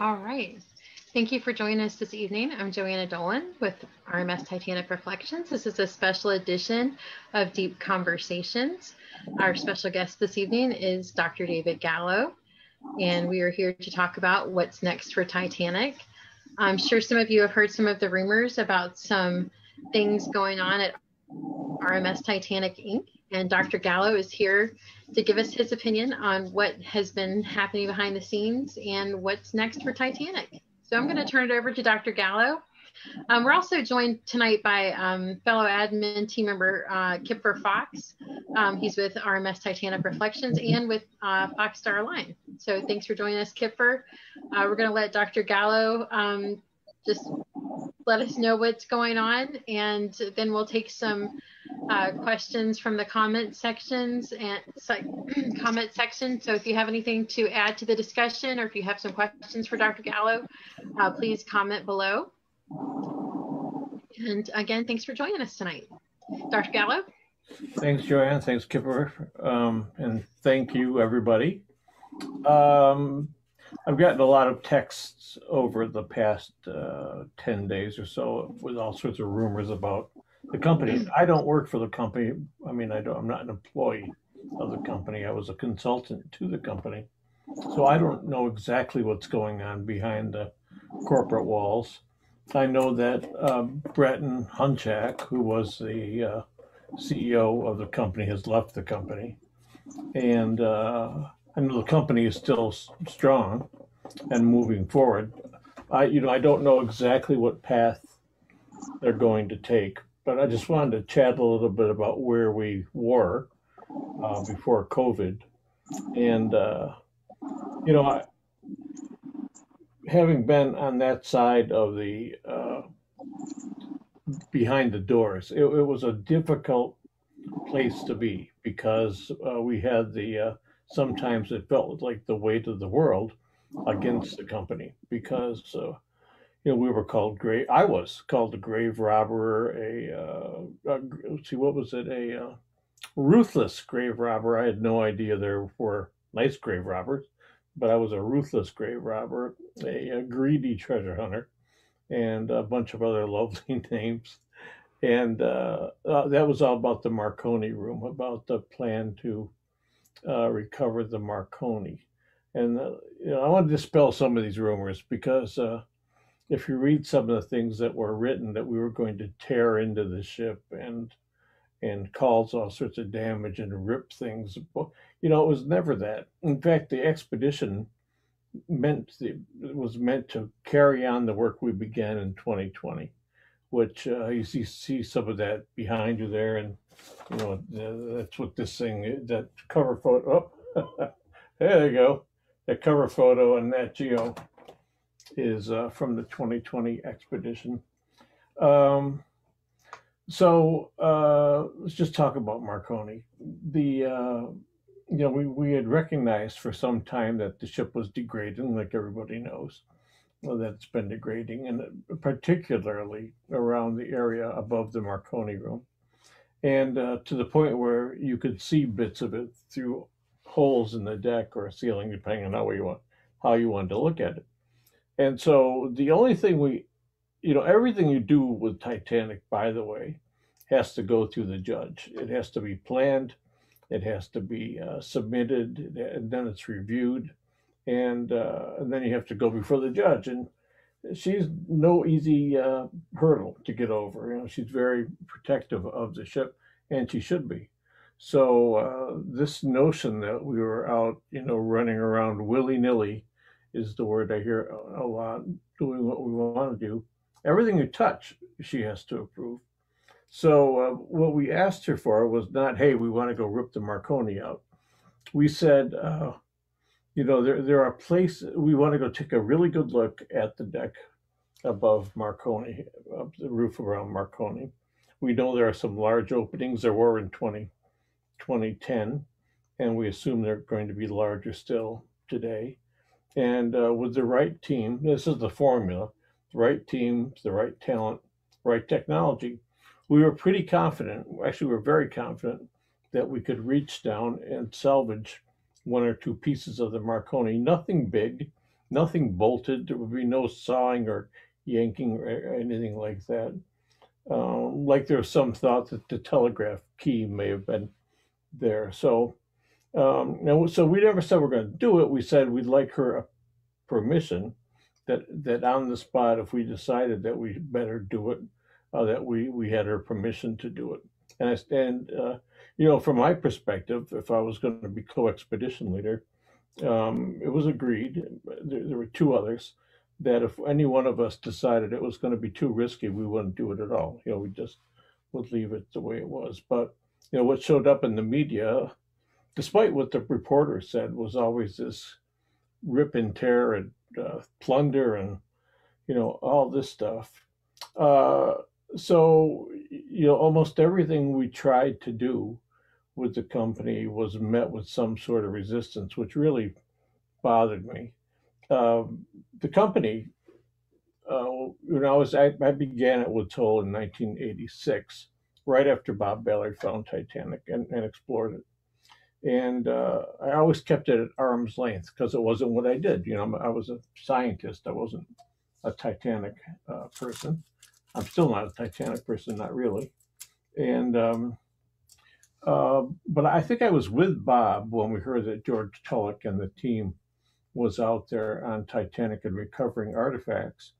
All right. Thank you for joining us this evening. I'm Joanna Dolan with RMS Titanic Reflections. This is a special edition of Deep Conversations. Our special guest this evening is Dr. David Gallo, and we are here to talk about what's next for Titanic. I'm sure some of you have heard some of the rumors about some things going on at RMS Titanic Inc. And Dr. Gallo is here to give us his opinion on what has been happening behind the scenes and what's next for Titanic. So I'm going to turn it over to Dr. Gallo. Um, we're also joined tonight by um, fellow admin team member uh, Kipfer Fox. Um, he's with RMS Titanic Reflections and with uh, Fox Star Line. So thanks for joining us, Kipfer. Uh, we're going to let Dr. Gallo um, just let us know what's going on, and then we'll take some uh, questions from the comment sections and comment section. So if you have anything to add to the discussion or if you have some questions for Dr. Gallo, uh, please comment below. And again, thanks for joining us tonight. Dr. Gallo? Thanks, Joanne. Thanks, Kipfer. Um, and thank you, everybody. Um, I've gotten a lot of texts over the past uh, 10 days or so with all sorts of rumors about the company. I don't work for the company. I mean, I don't, I'm not an employee of the company. I was a consultant to the company. So I don't know exactly what's going on behind the corporate walls. I know that um, Bretton Hunchak, who was the uh, CEO of the company, has left the company. And uh, Know the company is still strong and moving forward. I, you know, I don't know exactly what path they're going to take, but I just wanted to chat a little bit about where we were uh, before COVID, and uh, you know, I, having been on that side of the uh, behind the doors, it, it, was a difficult place to be because uh, we had the uh, sometimes it felt like the weight of the world against the company because uh, you know we were called grave. I was called a grave robber. A, uh, a see, what was it? A uh, ruthless grave robber. I had no idea there were nice grave robbers, but I was a ruthless grave robber, a, a greedy treasure hunter, and a bunch of other lovely names. And uh, uh, that was all about the Marconi room, about the plan to uh, recover the Marconi. And uh, you know, I want to dispel some of these rumors because uh, if you read some of the things that were written that we were going to tear into the ship and and cause all sorts of damage and rip things, you know, it was never that. In fact, the expedition meant it was meant to carry on the work we began in 2020, which uh, you see, see some of that behind you there, and you know that's what this thing that cover photo. Oh, there you go. That cover photo and that geo is uh, from the 2020 expedition. Um, so uh, let's just talk about Marconi. The uh, you know we, we had recognized for some time that the ship was degrading, like everybody knows, well, that it's been degrading, and particularly around the area above the Marconi room and uh, to the point where you could see bits of it through holes in the deck or ceiling, depending on how you want how you wanted to look at it. And so the only thing we, you know, everything you do with Titanic, by the way, has to go through the judge. It has to be planned, it has to be uh, submitted, and then it's reviewed, and uh, and then you have to go before the judge. And she's no easy uh, hurdle to get over. You know, she's very protective of the ship, and she should be. So uh, this notion that we were out, you know, running around willy nilly, is the word I hear a lot. Doing what we want to do, everything you touch, she has to approve. So uh, what we asked her for was not, hey, we want to go rip the Marconi out. We said, uh, you know, there there are places we want to go take a really good look at the deck above Marconi, up the roof around Marconi. We know there are some large openings. There were in 20, 2010, and we assume they're going to be larger still today. And uh, with the right team, this is the formula: the right team, the right talent, right technology. We were pretty confident. Actually, we we're very confident that we could reach down and salvage one or two pieces of the Marconi, nothing big, nothing bolted. There would be no sawing or yanking or anything like that. Um, like there's some thought that the telegraph key may have been there. So, um, and so we never said we're going to do it. We said we'd like her permission that that on the spot, if we decided that we better do it, uh, that we we had her permission to do it. And I, and uh, you know, from my perspective, if I was going to be co-expedition leader, um, it was agreed. There, there, were two others that if any one of us decided it was going to be too risky, we wouldn't do it at all. You know, we just would leave it the way it was. But you know, what showed up in the media, despite what the reporter said, was always this rip and tear and uh, plunder and you know all this stuff. Uh, so you know, almost everything we tried to do with the company was met with some sort of resistance, which really bothered me. Um, the company, uh, when I was, I, I, began Woods Hole in 1986, right after Bob Ballard found Titanic and, and explored it. And uh, I always kept it at arm's length because it wasn't what I did. You know, I was a scientist. I wasn't a Titanic uh, person. I'm still not a Titanic person, not really. And um, uh, but I think I was with Bob when we heard that George Tulloch and the team was out there on Titanic and recovering artifacts.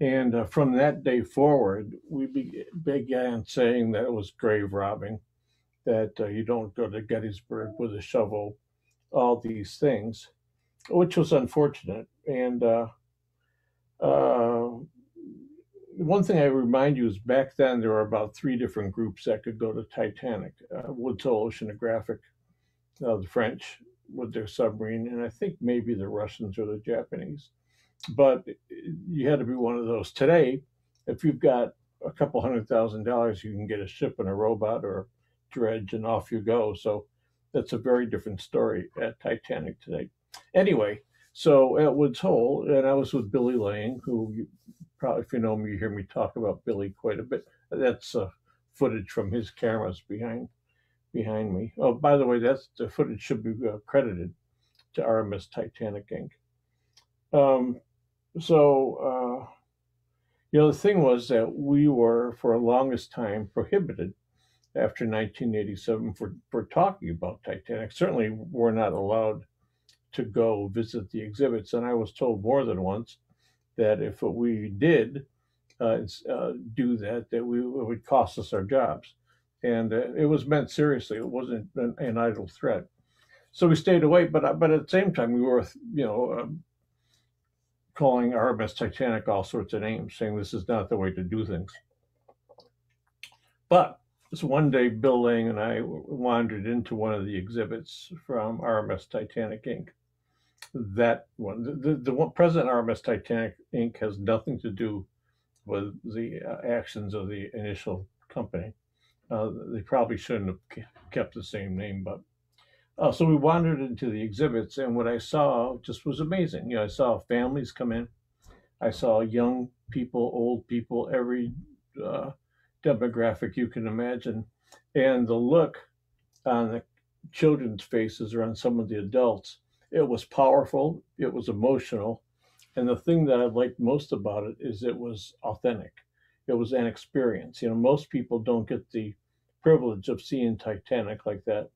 And uh, from that day forward, we be- began saying that it was grave robbing, that uh, you don't go to Gettysburg with a shovel, all these things, which was unfortunate. And uh, uh one thing I remind you is back then there were about three different groups that could go to Titanic uh, Woods Hole Oceanographic, uh, the French with their submarine, and I think maybe the Russians or the Japanese. But you had to be one of those. Today, if you've got a couple hundred thousand dollars, you can get a ship and a robot or a dredge, and off you go. So that's a very different story at Titanic today. Anyway, so at Woods Hole, and I was with Billy Lange, who probably if you know me, you hear me talk about Billy quite a bit. That's uh, footage from his cameras behind behind me. Oh, by the way, that's the footage should be uh, credited to RMS Titanic Inc. Um, so, uh, you know, the thing was that we were, for the longest time, prohibited after 1987 for, for talking about Titanic. Certainly, we're not allowed to go visit the exhibits. And I was told more than once that if we did uh, uh, do that, that we it would cost us our jobs, and uh, it was meant seriously. It wasn't an, an, idle threat. So we stayed away, but uh, but at the same time, we were you know um, calling RMS Titanic all sorts of names, saying this is not the way to do things. But this one day, Bill Lange and I wandered into one of the exhibits from RMS Titanic Inc that one. The, the one, President RMS Titanic Inc. has nothing to do with the uh, actions of the initial company. Uh, they probably shouldn't have kept the same name, but uh, so we wandered into the exhibits, and what I saw just was amazing. You know, I saw families come in, I saw young people, old people, every uh, demographic you can imagine, and the look on the children's faces or on some of the adults it was powerful, it was emotional, and the thing that I liked most about it is it was authentic. It was an experience. You know, most people don't get the privilege of seeing Titanic like that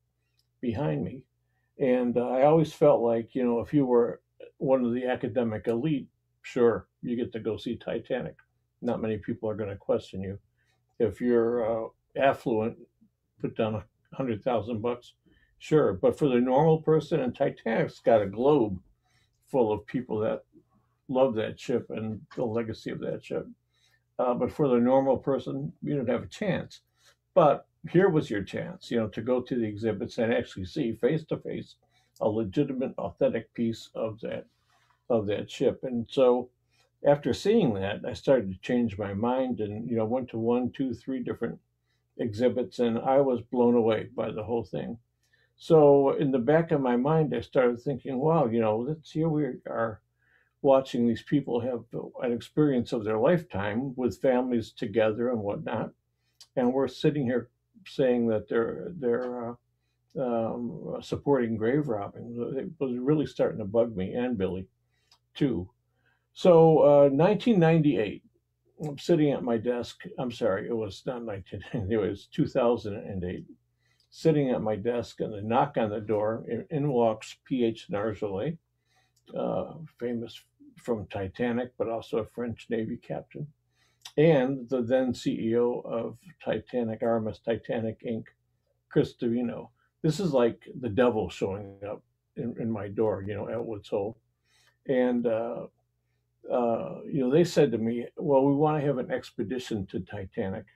behind me. And uh, I always felt like, you know, if you were one of the academic elite, sure, you get to go see Titanic. Not many people are going to question you. If you're uh, affluent, put down a hundred thousand bucks, Sure, but for the normal person, and Titanic's got a globe full of people that love that ship and the legacy of that ship. Uh, but for the normal person, you don't have a chance. But here was your chance, you know, to go to the exhibits and actually see face to face a legitimate, authentic piece of that of that ship. And so, after seeing that, I started to change my mind, and you know, went to one, two, three different exhibits, and I was blown away by the whole thing. So in the back of my mind, I started thinking, wow, you know, let's here we are watching these people have an experience of their lifetime with families together and whatnot, and we're sitting here saying that they're they're uh, um, supporting grave robbing. It was really starting to bug me and Billy too. So, uh, 1998, I'm sitting at my desk. I'm sorry, it was not 1998, it was 2008. Sitting at my desk, and a knock on the door. In, walks P.H. Nargeolet, uh, famous from Titanic, but also a French Navy captain, and the then CEO of Titanic, RMS Titanic Inc., Chris Davino. This is like the devil showing up in, in my door, you know, at Woods Hole. And, uh, uh, you know, they said to me, well, we want to have an expedition to Titanic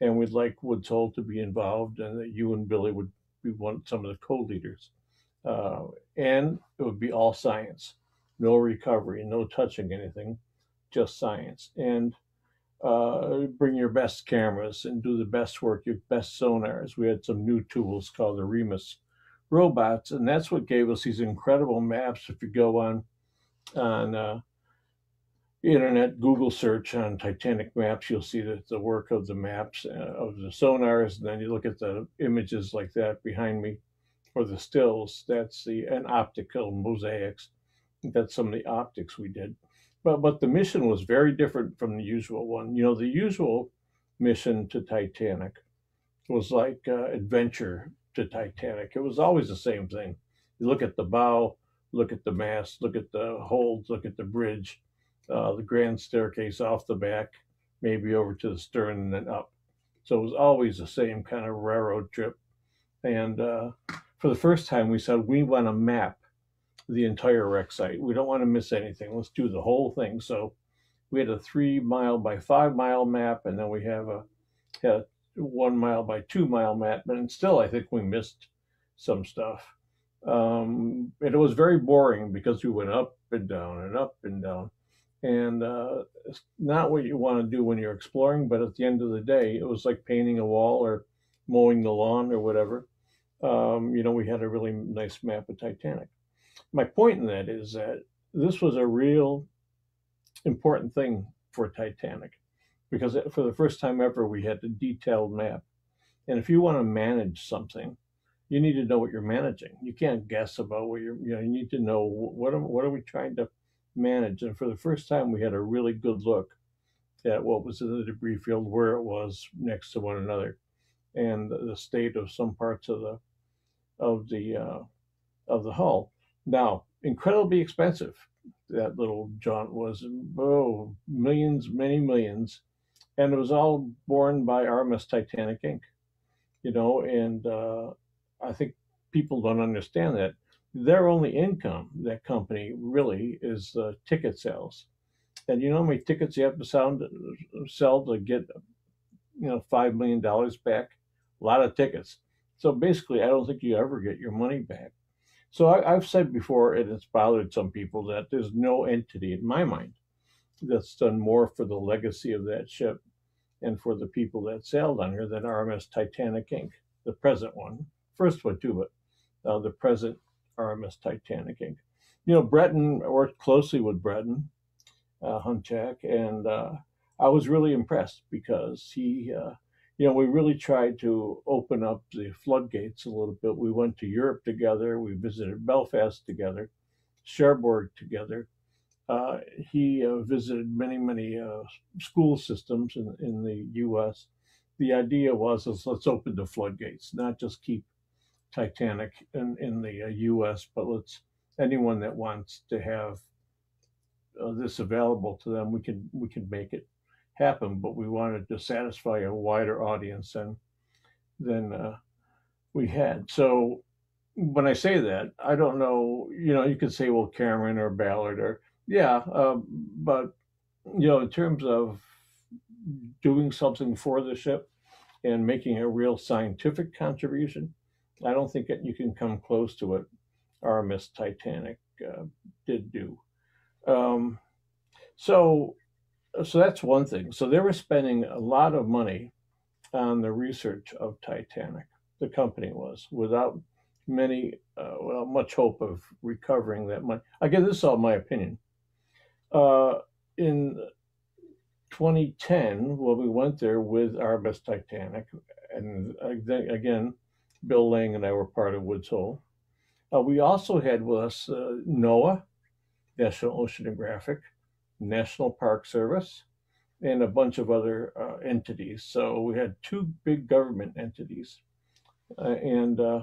and we'd like Woods Hole to be involved and that you and Billy would be one, some of the co-leaders. Uh, and it would be all science, no recovery, no touching anything, just science. And uh, bring your best cameras and do the best work, your best sonars. We had some new tools called the REMUS robots, and that's what gave us these incredible maps. If you go on on uh, internet Google search on Titanic maps, you'll see the, the work of the maps uh, of the sonars, and then you look at the images like that behind me, or the stills. That's the and optical mosaics. That's some of the optics we did but but the mission was very different from the usual one. You know, the usual mission to Titanic was like uh, adventure to Titanic. It was always the same thing. You look at the bow, look at the mast, look at the holds, look at the bridge, uh, the grand staircase off the back, maybe over to the stern and then up. So it was always the same kind of railroad trip. And uh, for the first time, we said we want a map the entire wreck site. We don't want to miss anything. Let's do the whole thing. So we had a three mile by five mile map, and then we have a, a one mile by two mile map. But still, I think we missed some stuff. Um, and it was very boring because we went up and down and up and down. And uh, it's not what you want to do when you're exploring, but at the end of the day, it was like painting a wall or mowing the lawn or whatever. Um, you know, we had a really nice map of Titanic my point in that is that this was a real important thing for Titanic because for the first time ever we had a detailed map. And if you want to manage something, you need to know what you're managing. You can't guess about what you're, you know, you need to know what are, what are we trying to manage. And for the first time, we had a really good look at what was in the debris field, where it was next to one another, and the state of some parts of the of the uh, of the hull. Now, incredibly expensive. That little jaunt was, oh, millions, many millions. And it was all borne by RMS Titanic Inc. You know, and uh, I think people don't understand that. Their only income, that company really, is uh, ticket sales. And you know how many tickets you have to sound, sell to get, you know, $5 million back? A lot of tickets. So basically, I don't think you ever get your money back. So I, have said before, and it's bothered some people, that there's no entity in my mind that's done more for the legacy of that ship and for the people that sailed on her than RMS Titanic Inc., the present one, first one, too, but uh, the present RMS Titanic Inc. You know, Bretton worked closely with Bretton uh, Hunchak, and uh, I was really impressed because he uh, you know, we really tried to open up the floodgates a little bit. We went to Europe together. We visited Belfast together, Cherbourg together. Uh, he uh, visited many, many uh, school systems in, in the U.S. The idea was, is let's open the floodgates, not just keep Titanic in, in the U.S., uh, but let's anyone that wants to have uh, this available to them, we can we can make it happen, but we wanted to satisfy a wider audience than than uh, we had. So when I say that, I don't know. You know, you could say, well, Cameron or Ballard or yeah, uh, but you know, in terms of doing something for the ship and making a real scientific contribution, I don't think that you can come close to what RMS Titanic uh, did do. Um, so so that's one thing. So they were spending a lot of money on the research of Titanic. The company was without many, uh, well, much hope of recovering that money. I Again, this is all my opinion. Uh, in 2010, when we went there with RMS Titanic, and again, Bill Lange and I were part of Woods Hole. Uh, we also had with us uh, NOAA, National Oceanographic, National Park Service, and a bunch of other uh, entities. So we had two big government entities. Uh, and uh,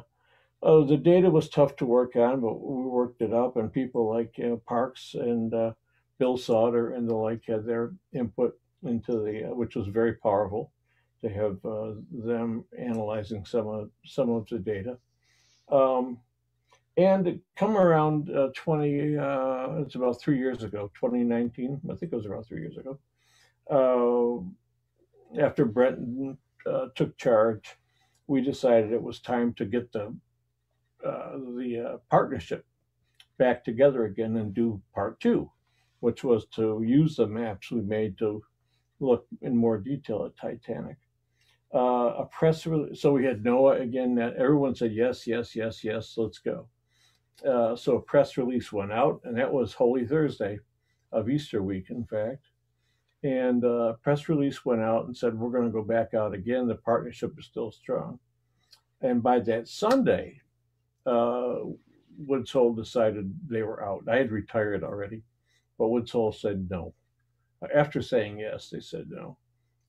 oh, the data was tough to work on, but we worked it up, and people like you know, Parks and uh, Bill Sauder and the like had their input into the, uh, which was very powerful to have uh, them analyzing some of some of the data. Um, and come around uh, 20, uh, it's about three years ago, 2019, I think it was around three years ago, uh, after Brenton uh, took charge, we decided it was time to get the, uh, the partnership back together again and do part two, which was to use the maps we made to look in more detail at Titanic. Uh, a press release. So we had NOAA again. That everyone said yes, yes, yes, yes. Let's go. Uh, so a press release went out, and that was Holy Thursday of Easter week, in fact. And uh, press release went out and said we're going to go back out again. The partnership is still strong. And by that Sunday, uh, Woods Hole decided they were out. I had retired already, but Woods Hole said no. After saying yes, they said no.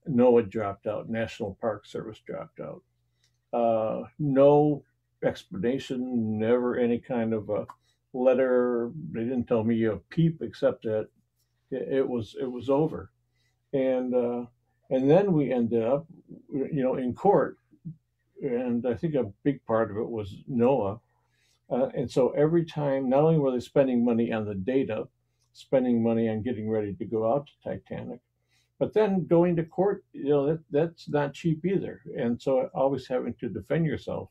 NOAA dropped out. National Park Service dropped out. Uh, no explanation, never any kind of a letter. They didn't tell me a peep except that it was it was over, and uh, and then we ended up, you know, in court, and I think a big part of it was NOAA, uh, and so every time, not only were they spending money on the data, spending money on getting ready to go out to Titanic, but then going to court, you know, that, that's not cheap either, and so always having to defend yourself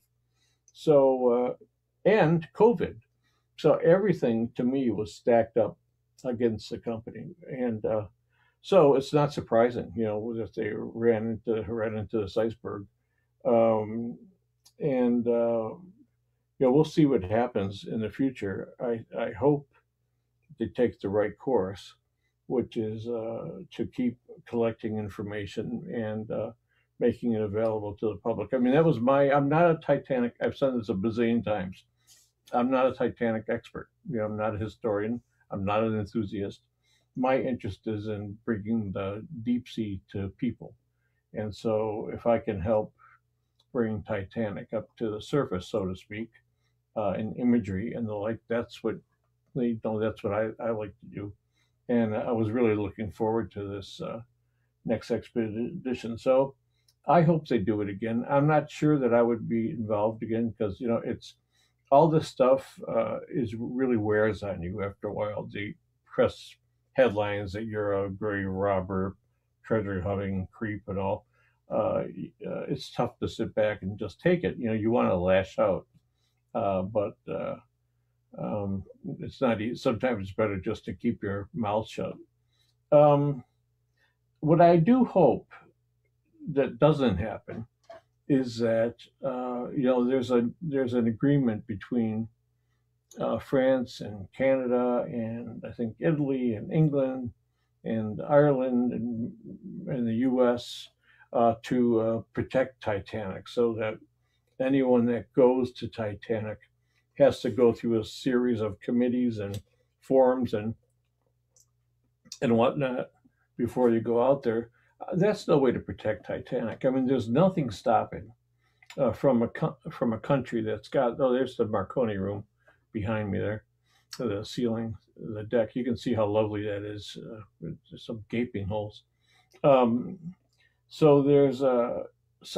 so, uh, and COVID. So everything to me was stacked up against the company. And uh, so it's not surprising, you know, that they ran into, ran into this iceberg. Um, and, uh, you know, we'll see what happens in the future. I, I hope they take the right course, which is uh, to keep collecting information and uh, making it available to the public. I mean, that was my, I'm not a Titanic, I've said this a bazillion times. I'm not a Titanic expert. You know, I'm not a historian. I'm not an enthusiast. My interest is in bringing the deep sea to people. And so if I can help bring Titanic up to the surface, so to speak, uh, in imagery and the like, that's what you know, that's what I, I like to do. And I was really looking forward to this uh, next expedition. So I hope they do it again. I'm not sure that I would be involved again because you know it's all this stuff uh, is really wears on you after a while. The press headlines that you're a grave robber, treasure hunting creep, and all. Uh, uh, it's tough to sit back and just take it. You know, you want to lash out, uh, but uh, um, it's not. Easy. Sometimes it's better just to keep your mouth shut. Um, what I do hope that doesn't happen is that uh, you know there's a there's an agreement between uh, France and Canada and I think Italy and England and Ireland and, and the U.S. Uh, to uh, protect Titanic, so that anyone that goes to Titanic has to go through a series of committees and forms and and whatnot before you go out there that's no way to protect Titanic. I mean, there's nothing stopping uh, from a from a country that's got. Oh, there's the Marconi room behind me there, the ceiling, the deck. You can see how lovely that is. Uh, some gaping holes. Um, so there's a,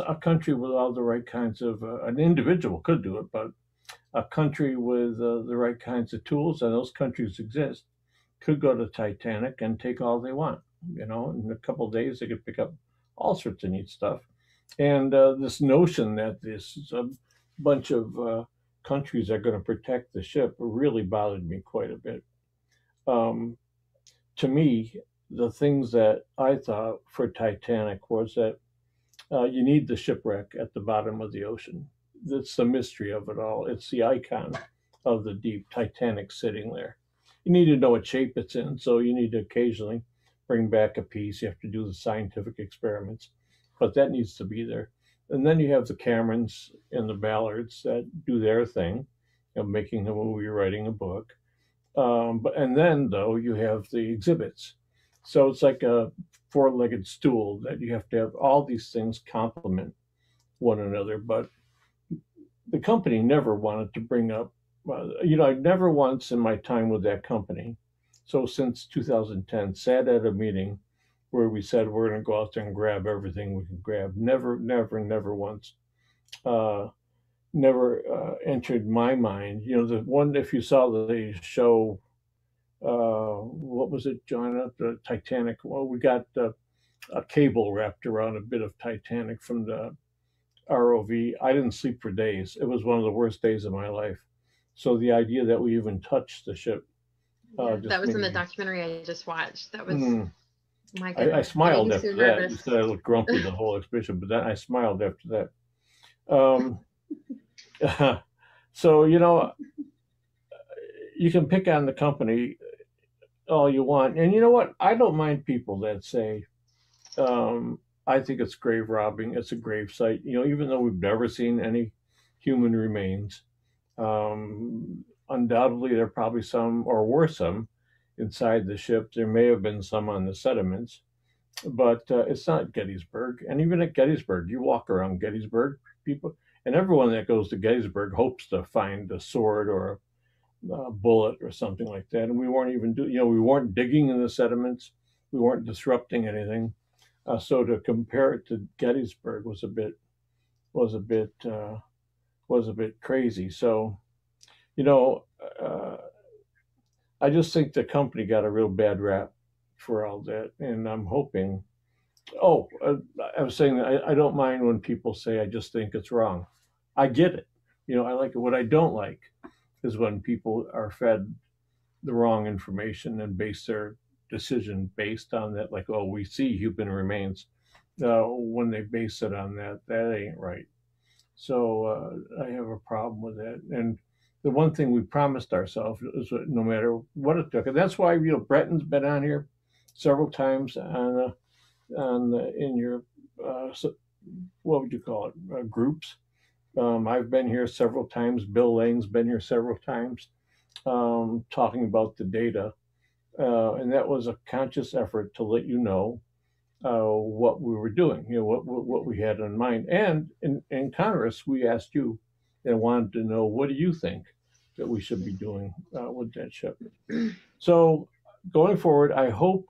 a country with all the right kinds of. Uh, an individual could do it, but a country with uh, the right kinds of tools, and those countries exist, could go to Titanic and take all they want you know, in a couple days they could pick up all sorts of neat stuff. And uh, this notion that this a bunch of uh, countries are going to protect the ship really bothered me quite a bit. Um, to me, the things that I thought for Titanic was that uh, you need the shipwreck at the bottom of the ocean. That's the mystery of it all. It's the icon of the deep Titanic sitting there. You need to know what shape it's in, so you need to occasionally bring back a piece. You have to do the scientific experiments, but that needs to be there. And then you have the Camerons and the Ballards that do their thing, of making a movie, writing a book. Um, but and then though you have the exhibits, so it's like a four-legged stool that you have to have all these things complement one another. But the company never wanted to bring up, uh, you know, I never once in my time with that company, so since 2010, sat at a meeting where we said we're going to go out there and grab everything we can grab. Never, never, never once. Uh, never uh, entered my mind. You know, the one if you saw the show, uh, what was it, John? The Titanic. Well, we got uh, a cable wrapped around a bit of Titanic from the ROV. I didn't sleep for days. It was one of the worst days of my life. So the idea that we even touched the ship. Uh, that was in the documentary I just watched. That was. Mm. My I, I smiled after so that. You said I looked grumpy the whole exhibition, but then I smiled after that. Um, so you know, you can pick on the company all you want, and you know what? I don't mind people that say, um, "I think it's grave robbing. It's a grave site." You know, even though we've never seen any human remains, um, undoubtedly there probably some, or were some, inside the ship. There may have been some on the sediments, but uh, it's not Gettysburg. And even at Gettysburg, you walk around Gettysburg, people and everyone that goes to Gettysburg hopes to find a sword or a, a bullet or something like that. And we weren't even doing, you know, we weren't digging in the sediments, we weren't disrupting anything. Uh, so to compare it to Gettysburg was a bit was a bit uh, was a bit crazy. So, you know, uh, I just think the company got a real bad rap for all that, and I'm hoping. Oh, uh, I was saying I, I don't mind when people say I just think it's wrong. I get it. You know, I like it. What I don't like is when people are fed the wrong information and base their decision based on that. Like, oh, we see human remains. Uh, when they base it on that, that ain't right. So uh, I have a problem with that. And the one thing we promised ourselves is that no matter what it took, and that's why you know Bretton's been on here several times on uh, on in your uh, what would you call it uh, groups um, I've been here several times. Bill Lange's been here several times um, talking about the data. Uh, and that was a conscious effort to let you know uh, what we were doing, you know, what, what, what we had in mind. And in, in Congress, we asked you and wanted to know what do you think that we should be doing uh, with that ship. So going forward, I hope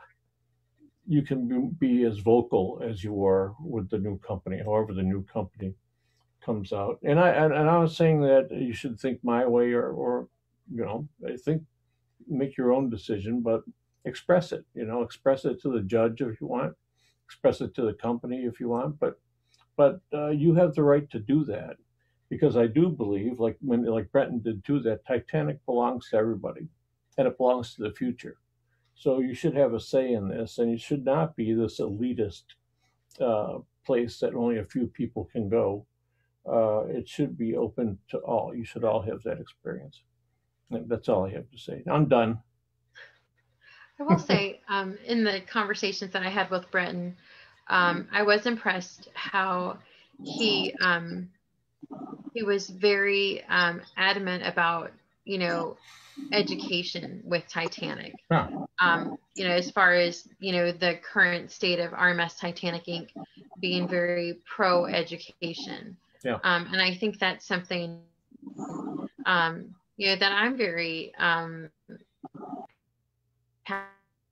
you can be, be as vocal as you are with the new company, however the new company comes out. And I and, and I was saying that you should think my way or or you know I think make your own decision, but express it. You know, express it to the judge if you want, express it to the company if you want, but but uh, you have the right to do that because I do believe, like when like Bretton did too, that Titanic belongs to everybody, and it belongs to the future. So you should have a say in this, and you should not be this elitist uh, place that only a few people can go uh, it should be open to all. You should all have that experience. That's all I have to say. I'm done. I will say, um, in the conversations that I had with Bretton, um, I was impressed how he um, he was very um, adamant about you know education with Titanic. Yeah. Um, you know, as far as you know, the current state of RMS Titanic Inc. being very pro education. Yeah. Um, and I think that's something, um, you know, that I'm very um,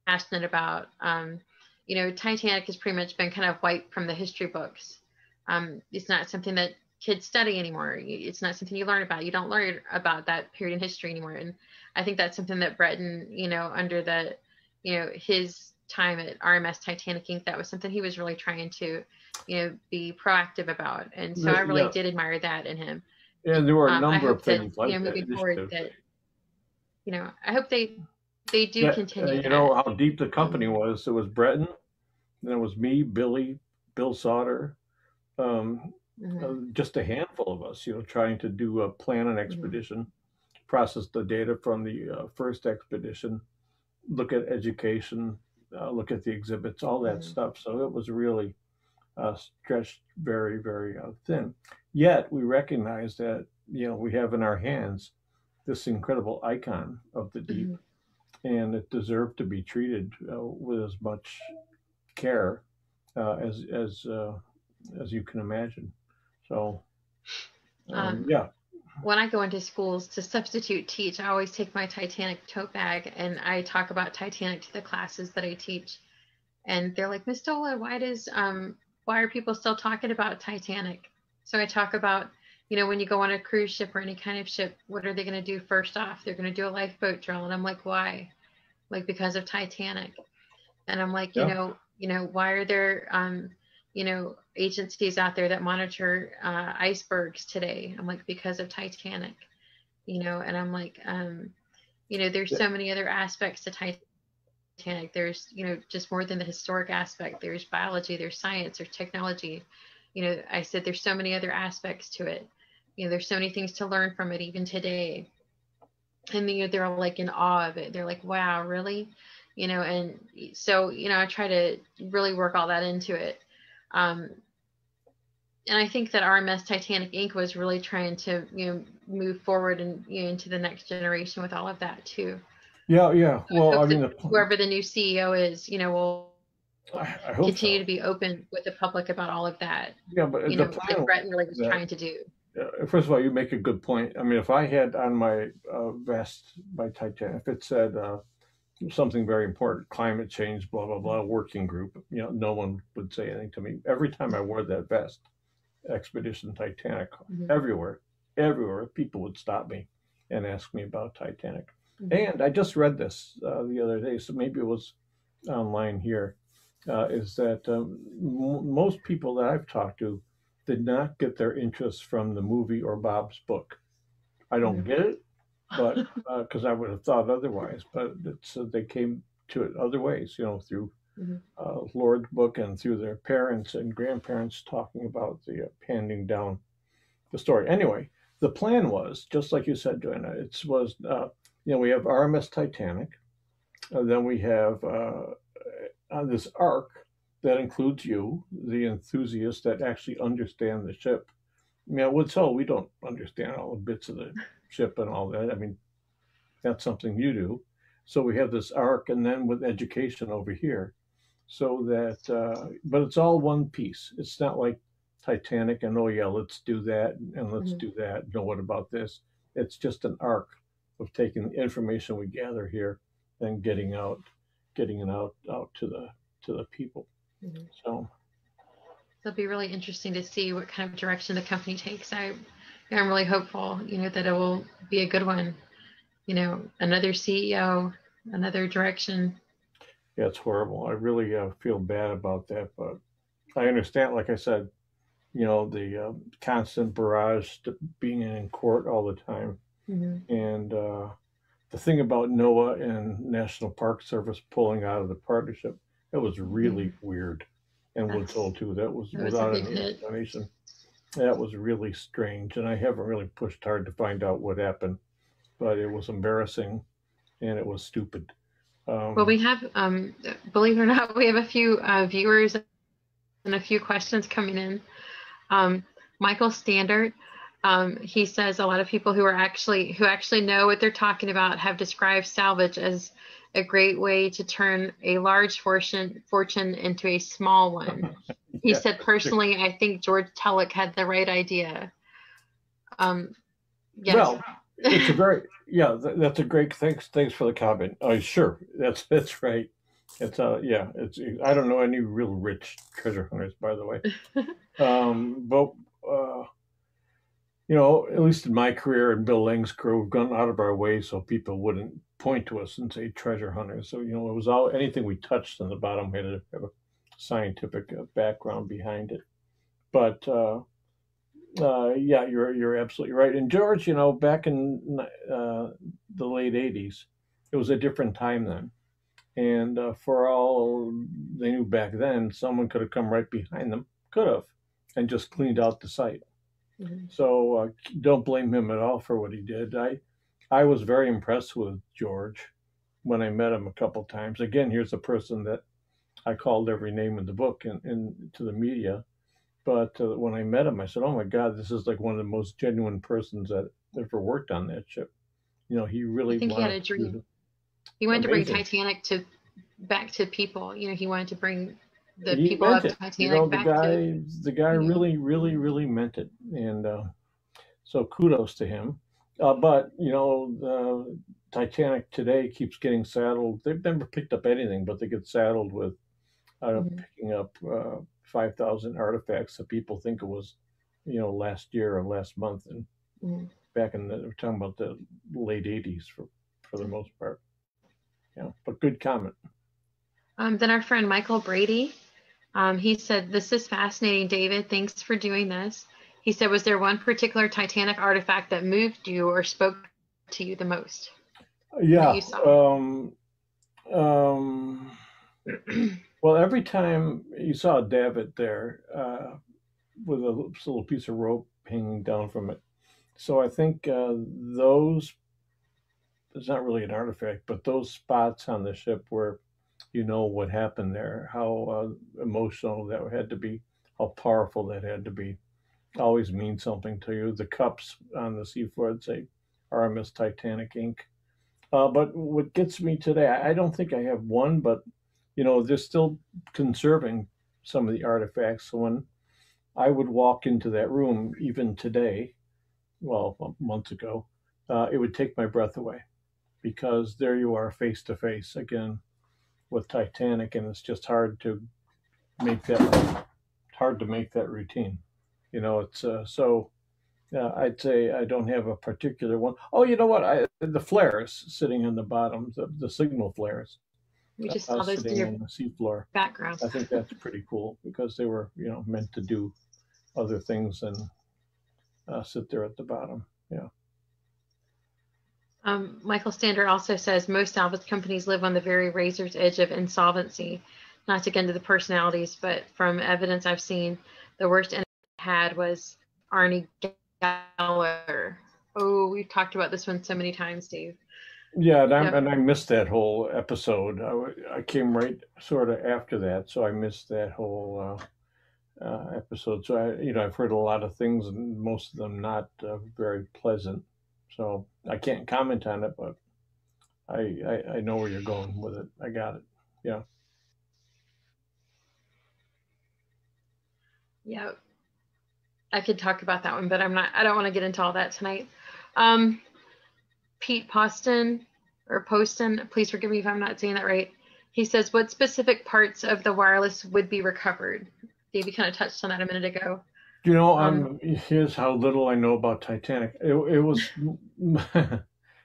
passionate about. Um, you know, Titanic has pretty much been kind of wiped from the history books. Um, it's not something that kids study anymore. It's not something you learn about. You don't learn about that period in history anymore. And I think that's something that Bretton, you know, under the, you know, his time at RMS Titanic Inc., that was something he was really trying to you know be proactive about and so i really yeah. did admire that in him and there were a um, number of things that, like you know, moving that, forward that you know i hope they they do yeah, continue uh, you know how deep the company was it was bretton then it was me billy bill sauder um, mm-hmm. uh, just a handful of us you know trying to do a plan an mm-hmm. expedition mm-hmm. process the data from the uh, first expedition look at education uh, look at the exhibits all that mm-hmm. stuff so it was really uh, stretched very, very uh, thin. Yet we recognize that you know we have in our hands this incredible icon of the deep, mm-hmm. and it deserved to be treated uh, with as much care uh, as as uh, as you can imagine. So, um, um, yeah. When I go into schools to substitute teach, I always take my Titanic tote bag and I talk about Titanic to the classes that I teach, and they're like, Miss Dola, why does um why are people still talking about Titanic? So I talk about you know, when you go on a cruise ship or any kind of ship, what are they going to do first off? They're going to do a lifeboat drill. And I'm like, why? Like, because of Titanic. And I'm like, you know, you know, why are there, um, you know, agencies out there that monitor uh, icebergs today? I'm like, because of Titanic, you know, and I'm like, um, you know, there's so many other aspects to Titanic. There's, you know, just more than the historic aspect. There's biology, there's science, there's technology. You know, I said there's so many other aspects to it. You know there's so many things to learn from it even today. And you know, they're all like in awe of it. They're like wow really? You know and so you know i try to really work all that into it. Um, and i think that rms titanic inc. was really trying to you know move forward and you know, into the next generation with all of that too. Yeah yeah. Well i, I mean the, whoever the new ceo is you know will continue so. to be open with the public about all of that yeah but you the know plan like brett really was that, trying to do uh, first of all, you make a good point. I mean, if I had on my uh, vest by Titan, if it said uh, something very important, climate change, blah blah blah, working group, you know, no one would say anything to me. Every time I wore that vest, Expedition Titanic, mm-hmm. everywhere, everywhere, people would stop me and ask me about Titanic. Mm-hmm. And I just read this uh, the other day, so maybe it was online here. Uh, is that um, m- most people that I've talked to did not get their interest from the movie or Bob's book. I don't get it, but because uh, I would have thought otherwise. But it's uh, they came to it other ways, you know, through mm-hmm. uh, Lord's book and through their parents and grandparents talking about the uh, handing down the story. Anyway, the plan was just like you said, Joanna. It was uh, you know we have RMS Titanic, then we have uh, on this arc that includes you, the enthusiasts that actually understand the ship. I mean, I would so we don't understand all the bits of the ship and all that. I mean, that's something you do. So we have this arc, and then with education over here, so that. Uh, but it's all one piece. It's not like Titanic and oh yeah, let's do that and let's mm-hmm. do that. No, what about this? It's just an arc of taking the information we gather here and getting out, getting it out out to the to the people. Mm-hmm. So it'll be really interesting to see what kind of direction the company takes. I, I'm really hopeful, you know, that it will be a good one. You know, another CEO, another direction. Yeah, it's horrible. I really uh, feel bad about that, but I understand. Like I said, you know, the uh, constant barrage being in court all the time, mm-hmm. and uh, the thing about NOAA and National Park Service pulling out of the partnership that was really mm-hmm. weird. And Woods Hole too. That was that without any explanation. That was really strange, and I haven't really pushed hard to find out what happened, but it was embarrassing, and it was stupid. Um, well, we have, um, believe it or not, we have a few uh, viewers and a few questions coming in. Um, Michael Standard, um, he says a lot of people who are actually who actually know what they're talking about have described salvage as a great way to turn a large fortune fortune into a small one. He yeah. said, personally, I think George Tulloch had the right idea. Um, yes. Well, it's a very yeah. That's a great thanks. Thanks for the comment. Oh, sure, that's that's right. It's uh yeah. It's I don't know any real rich treasure hunters, by the way. um, but uh, you know, at least in my career and Bill Lange's career, we've gone out of our way so people wouldn't point to us and say treasure hunters. So, you know, it was all anything we touched on the bottom had have a scientific uh, background behind it. But uh, uh, yeah, you're you're absolutely right. And George, you know, back in uh, the late '80s, it was a different time then. And uh, for all they knew back then, someone could have come right behind them, could have, and just cleaned out the site. Mm-hmm. So uh, don't blame him at all for what he did. I I was very impressed with George when I met him a couple times. Again, here's a person that I called every name in the book and, and to the media. But uh, when I met him, I said, "Oh my God, this is like one of the most genuine persons that ever worked on that ship." You know, he really I think he had a dream. He wanted to bring Titanic to back to people. You know, he wanted to bring the he people of it. Titanic You know, the back guy, to. the guy Mhm. really, really, really meant it, and uh, so kudos to him. Uh, but you know, the Titanic today keeps getting saddled. They've never picked up anything, but they get saddled with uh, Mhm. picking up uh, five thousand artifacts that people think it was, you know, last year or last month, and Mhm. back in the we're talking about the late '80s for for the most part. Yeah, but good comment. Um, then our friend Michael Brady, um, he said, "This is fascinating, davit. Thanks for doing this." He said, "Was there one particular Titanic artifact that moved you or spoke to you the most?" Yeah. Um, um, well, every time you saw a David there uh, with a little piece of rope hanging down from it. So I think uh, those, it's not really an artifact, but those spots on the ship where you know what happened there, how uh, emotional that had to be, how powerful that had to be, always mean something to you. The cups on the seafloor say RMS Titanic Inc. Uh, but what gets me today, I I don't think I have one, but you know, they're still conserving some of the artifacts. So when I would walk into that room, even today, well, months ago, uh, it would take my breath away because there you are face to face again with Titanic, and it's just hard to make that hard to make that routine. You know, it's uh, so. Uh, I'd say I don't have a particular one. Oh, you know what? I, the flares sitting on the bottom, the, the signal flares, We just uh, saw those in sitting on the seafloor. background. I think that's pretty cool because they were, you know, meant to do other things than uh, sit there at the bottom. Yeah. Um, Michael Stander also says most salvage companies live on the very razor's edge of insolvency. Not to get into the personalities, but from evidence I've seen, the worst enemy I had was Arnie Geller. Oh, we've talked about this one so many times, Dave. Yeah, and, i Yep. and I missed that whole episode. I came right sort of after that, so I missed that whole uh, uh, episode. So I, you know, I've heard a lot of things, and most of them not uh, very pleasant. So I can't comment on it, but I, I I know where you're going with it. I got it. Yeah. Yeah. I could talk about that one, but I'm not I don't want to get into all that tonight. Um Pete Poston or Poston, please forgive me if I'm not saying that right. He says what specific parts of the wireless would be recovered? Davey kind of touched on that a minute ago. You know, Um, um, here's how little I know about Titanic. It, it was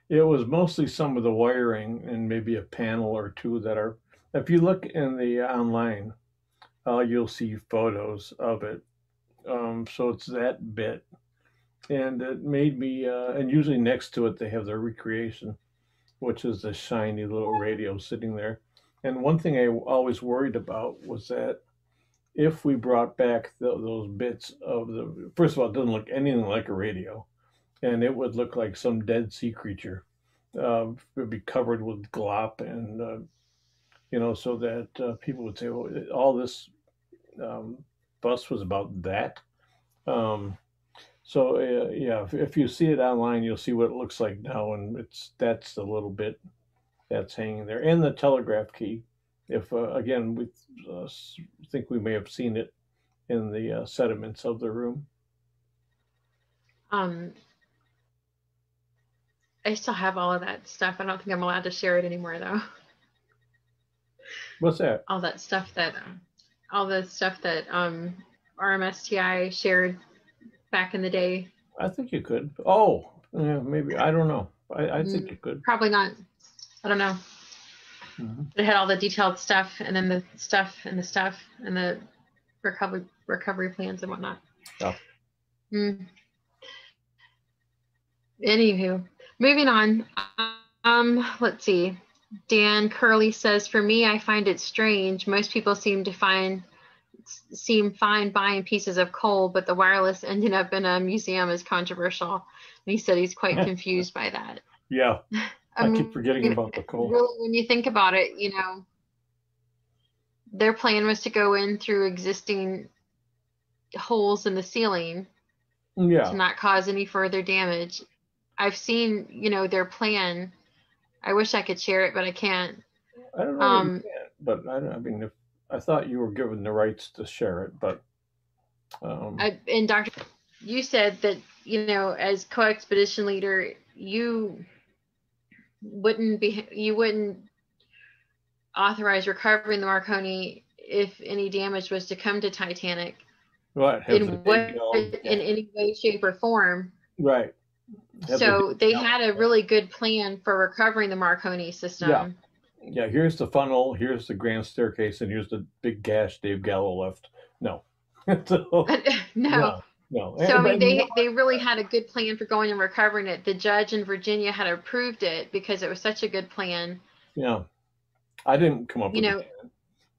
it was mostly some of the wiring and maybe a panel or two that are. If you look in the online, uh, you'll see photos of it. Um, so it's that bit, and it made me. Uh, and usually next to it, they have their recreation, which is the shiny little radio sitting there. And one thing I always worried about was that if we brought back tho- those bits of the first of all, it doesn't look anything like a radio, and it would look like some dead sea creature. Uh, it would be covered with glop, and uh, you know, so that uh, people would say, "Well, all this um, was about that." Um, so uh, yeah, if, if you see it online, you'll see what it looks like now, and it's that's the little bit that's hanging there, and the telegraph key. If uh, again, we uh, think we may have seen it in the uh, sediments of the room. Um I still have all of that stuff. I don't think I'm allowed to share it anymore though. What's that? All that stuff that all the stuff that um RMSTI shared back in the day. I think you could. Oh, yeah, maybe I don't know. I, I think you could. Probably not. I don't know. Mhm. It had all the detailed stuff and then the stuff and the stuff and the recovery recovery plans and whatnot. Yeah. Mm. Anywho, moving on. Um, let's see. Dan Curley says, "For me, I find it strange. Most people seem to find seem fine buying pieces of coal, but the wireless ending up in a museum is controversial." And he said he's quite confused by that. Yeah, I mean, keep forgetting about the coal. really when you think about it you know their plan was to go in through existing holes in the ceiling Yeah, to not cause any further damage I've seen, you know, their plan. I wish I could share it, but I can't. I don't know, um, but I, don't I, mean, if I thought you were given the rights to share it, but um, I, and Doctor, you said that you know, as co-expedition leader, you wouldn't be, you wouldn't authorize recovering the Marconi if any damage was to come to Titanic. Right. In what, um, in any way, shape, or form. Right. Have so they had a really good plan for recovering the Marconi system. Yeah. Yeah, here's the funnel, here's the grand staircase, and here's the big gash Dave Gallo left. No. so, no. no. So I mean, they they really had a good plan for going and recovering it. The judge in Virginia had approved it because it was such a good plan. Yeah, I didn't come up you with know, it,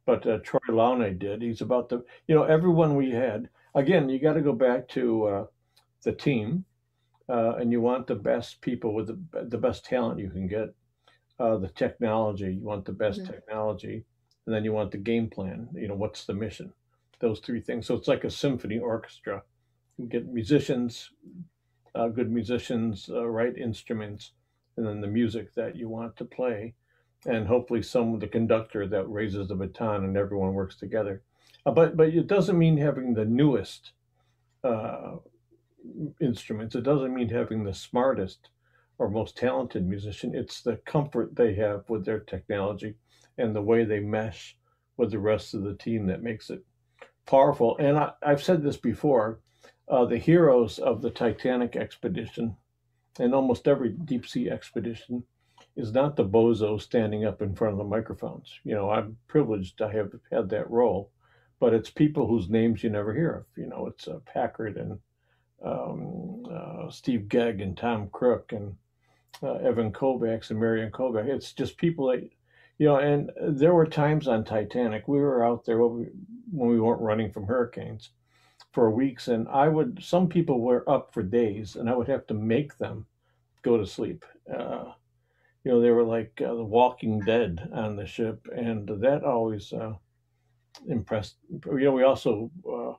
but uh, Troy Launay did. He's about the you know everyone we had. Again, you got to go back to uh, the team, uh, and you want the best people with the the best talent you can get. Uh, the technology, you want the best mm-hmm. technology, and then you want the game plan. You know, what's the mission? Those three things. So it's like a symphony orchestra. Get musicians, uh, good musicians, uh, right instruments, and then the music that you want to play and hopefully some the conductor that raises the baton and everyone works together. Uh, but but it doesn't mean having the newest uh, instruments. It doesn't mean having the smartest or most talented musician. It's the comfort they have with their technology and the way they mesh with the rest of the team that makes it powerful. And I, have said this before. Uh, the heroes of the Titanic expedition and almost every deep sea expedition is not the bozo standing up in front of the microphones. You know, I'm privileged to have had that role, but it's people whose names you never hear of. You know, it's uh, Packard and um, uh, Steve Gegg and Tom Crook and uh, Evan Kovacs and Marion Kovac. It's just people that, you know, and there were times on Titanic, we were out there when we weren't running from hurricanes for weeks, and I would, some people were up for days, and I would have to make them go to sleep. Uh, you know, they were like uh, the Walking Dead on the ship, and that always uh, impressed. You know, we also uh,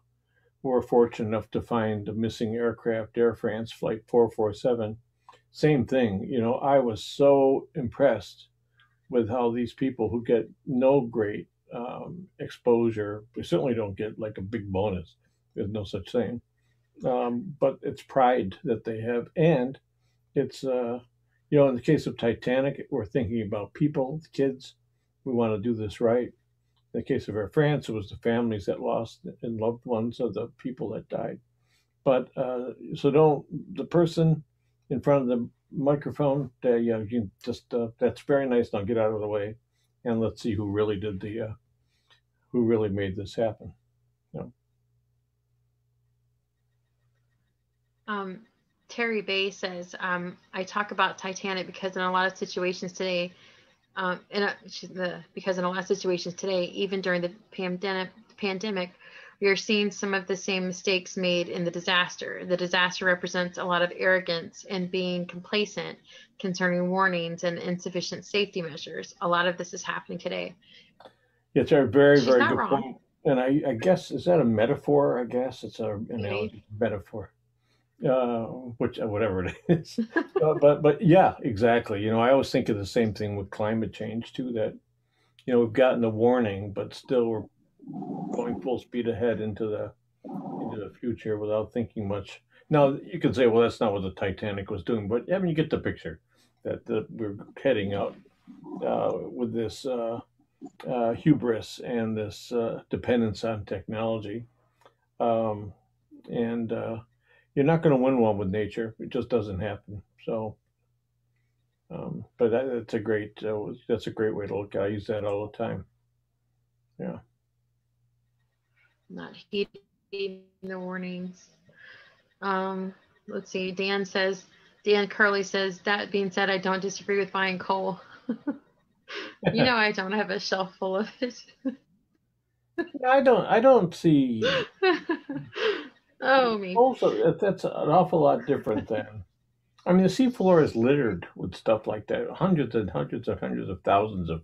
were fortunate enough to find a missing aircraft, Air France Flight 447. Same thing. You know, I was so impressed with how these people who get no great um, exposure, we certainly don't get like a big bonus. There's no such thing. Um, but it's pride that they have, and it's uh, you know, in the case of Titanic, we're thinking about people, kids. We want to do this right. In the case of Air France, it was the families that lost and loved ones of the people that died. But uh, so don't the person in front of the microphone. Uh, yeah, you just uh, that's very nice. Now get out of the way, and let's see who really did the, uh, who really made this happen. You know? Um, Terry Bay says, um, I talk about Titanic because in a lot of situations today, um, in a, the, because in a lot of situations today, even during the pandemic, pandemic, we are seeing some of the same mistakes made in the disaster. The disaster represents a lot of arrogance and being complacent concerning warnings and insufficient safety measures. A lot of this is happening today. It's a very, She's very good wrong. point. And I, I, guess, is that a metaphor? I guess it's a, an metaphor uh, which uh, whatever it is. uh, but but yeah, exactly. You know, I always think of the same thing with climate change too. That you know we've gotten the warning, but still we're going full speed ahead into the into the future without thinking much. Now you could say, well, that's not what the Titanic was doing, but I mean, you get the picture that, that we're heading out uh, with this uh, uh, hubris and this uh, dependence on technology. Um, and uh, you're not going to win one with nature. It just doesn't happen. So, um, but that, that's a great uh, that's a great way to look at. it. I use that all the time. Yeah. Not heeding the warnings. Um, let's see. Dan says. Dan Curley says. That being said, I don't disagree with buying coal. you know, I don't have a shelf full of it. I don't. I don't see. Oh, me. Also, that's an awful lot different than. I mean, the seafloor is littered with stuff like that. Hundreds and hundreds and hundreds of thousands of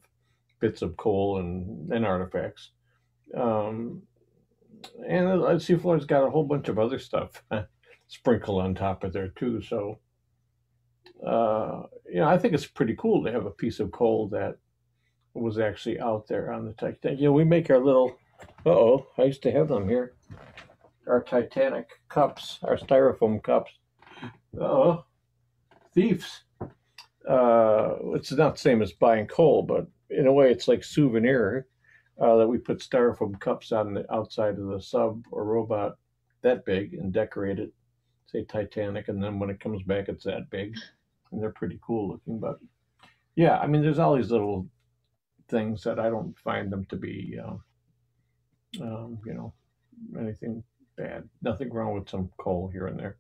bits of coal and, and artifacts. Um, and the seafloor's got a whole bunch of other stuff sprinkled on top of there, too. So, uh, you know, I think it's pretty cool to have a piece of coal that was actually out there on the Titanic. You know, we make our little. oh, I used to have them here. Our Titanic cups, our styrofoam cups. Oh, thieves. Uh, it's not the same as buying coal, but in a way, it's like souvenir uh, that we put styrofoam cups on the outside of the sub or robot that big and decorate it, say Titanic, and then when it comes back, it's that big, and they're pretty cool looking. But yeah, I mean, there's all these little things that I don't find them to be, uh, um, you know, anything bad. Nothing wrong with some coal here and there.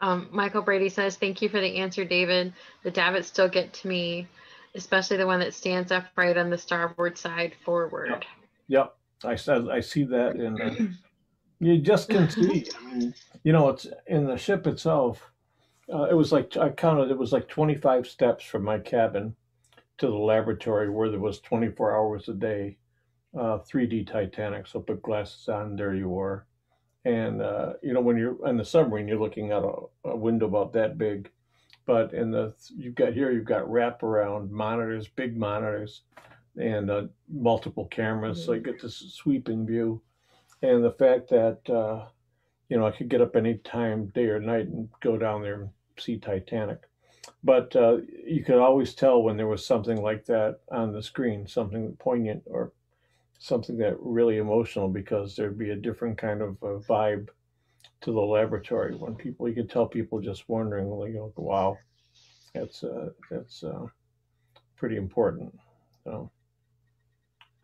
Um, Michael Brady says, "Thank you for the answer, David. The davits still get to me, especially the one that stands upright on the starboard side forward." Yep, yep. I said I see that in. Uh, you just can see. I mean, you know, it's in the ship itself. Uh, it was like I counted. It was like 25 steps from my cabin to the laboratory, where there was 24 hours a day, uh, 3D Titanic. So put glasses on. There you are and uh, you know, when you're in the submarine, you're looking out a, a, window about that big. But in the you've got here, you've got wraparound monitors, big monitors, and uh, multiple cameras, mm-hmm. so you get this sweeping view. And the fact that uh, you know I could get up any time, day or night, and go down there and see Titanic. But uh, you could always tell when there was something like that on the screen, something poignant or something that really emotional because there'd be a different kind of uh, vibe to the laboratory when people you could tell people just wondering like you know wow that's uh, that's uh, pretty important so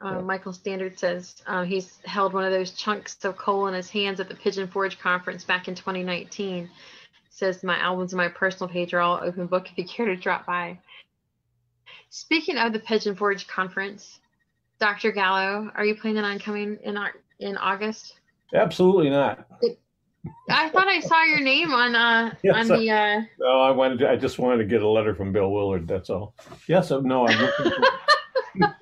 uh, Michael Standard says uh, he's held one of those chunks of coal in his hands at the Pigeon Forge conference back in 2019. Says my albums and my personal page are all open book if you care to drop by. Speaking of the Pigeon Forge conference, Dr. Gallo, are you planning on coming in in August? Absolutely not. I thought I saw your name on uh yes, on the. Uh... No, I wanted. To, I just wanted to get a letter from Bill Willard. That's all. Yes, no, I'm looking. For,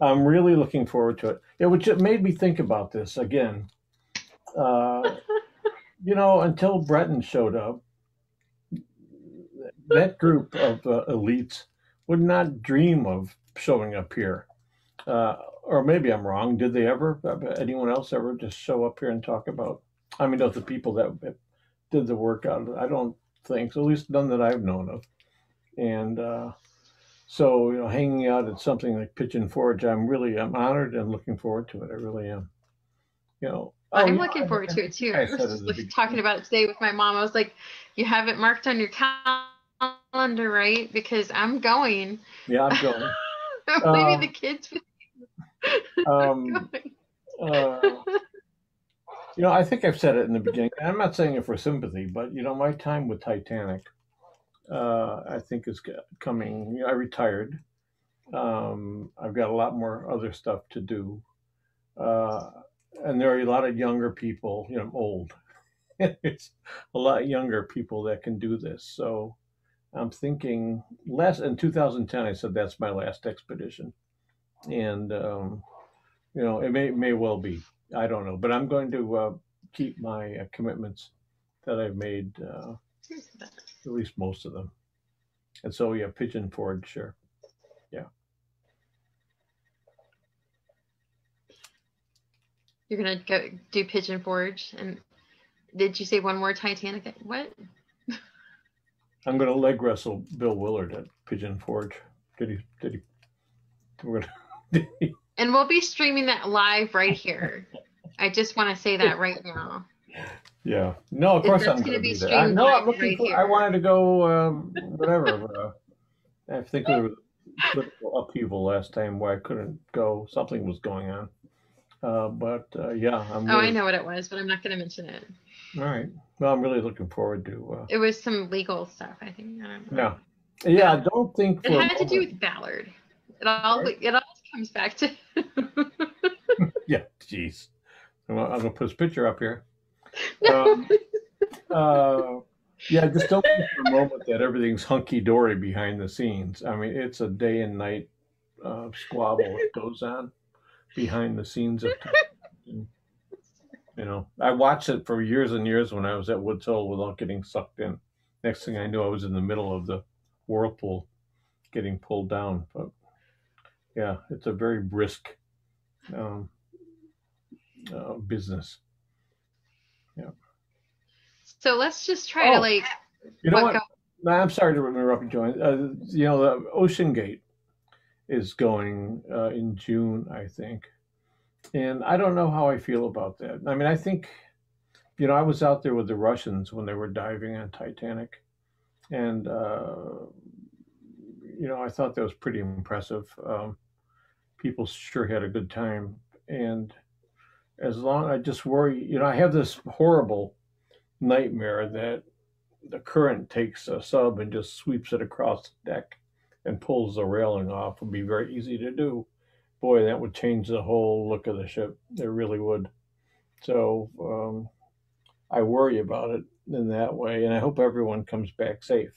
I'm really looking forward to it. It which it made me think about this again. Uh, you know, until Bretton showed up, that group of uh, elites would not dream of showing up here uh, or maybe I'm wrong. Did they ever? Anyone else ever just show up here and talk about? I mean, of the people that did the work out, I don't think so. At least none that I've known of. And uh, so, you know, hanging out at something like Pigeon Forge, I'm really I'm honored and looking forward to it. I really am. You know, oh, I'm looking forward to it too. I, was just talking about it today with my mom. I was like, "You have it marked on your calendar, right? Because I'm going." Yeah, I'm going. Maybe uh, the kids um, uh, you know, I think I've said it in the beginning. I'm not saying it for sympathy, but you know, my time with Titanic, uh, I think is coming. You know, I retired. Um, I've got a lot more other stuff to do, uh, and there are a lot of younger people. You know, I'm old. it's a lot younger people that can do this. So I'm thinking last in 2010. I said that's my last expedition and um, you know it may may well be. I don't know, but I'm going to uh, keep my uh, commitments that I've made, uh, at least most of them. And so yeah, Pigeon Forge, sure, yeah. You're gonna go do Pigeon Forge, and did you say one more Titanic? What? I'm gonna leg wrestle Bill Willard at Pigeon Forge. Did he? Did he? We're gonna and we'll be streaming that live right here. I just want to say that right now. Yeah. No, of course I'm going to be streamed. I, no, I'm looking right for. I wanted to go. Um, whatever. uh, I think there was political upheaval last time where I couldn't go. Something was going on. Uh, but uh, yeah, I'm. Oh, I know what it was, but I'm not going to mention it. All right. Well, I'm really looking forward to. Uh, it was some legal stuff, I think. I yeah. Yeah, I don't think. It had to do with Ballard. It all. It all comes back to. yeah, jeez. I'm gonna put his picture up here. Um, uh, yeah, just don't think for a moment that everything's hunky dory behind the scenes. I mean, it's a day and night uh, squabble that goes on behind the scenes of. you know, I watched it for years and years when I was at Woods Hole without getting sucked in. next thing I knew, I was in the middle of the whirlpool, getting pulled down. But yeah, it's a very brisk um, uh, business. Yeah. So let's just try oh, to like. You know what? what? I'm sorry to interrupt you, Joanne. Uh, you know, the OceanGate is going uh, in June, I think. And I don't know how I feel about that. I mean, I think, you know, I was out there with the Russians when they were diving on Titanic. And, uh, you know, I thought that was pretty impressive. Um, people sure had a good time. And as long I just worry, you know, I have this horrible nightmare that the current takes a sub and just sweeps it across the deck and pulls the railing off. Would be very easy to do. Boy, that would change the whole look of the ship. It really would. So um, I worry about it in that way, and I hope everyone comes back safe.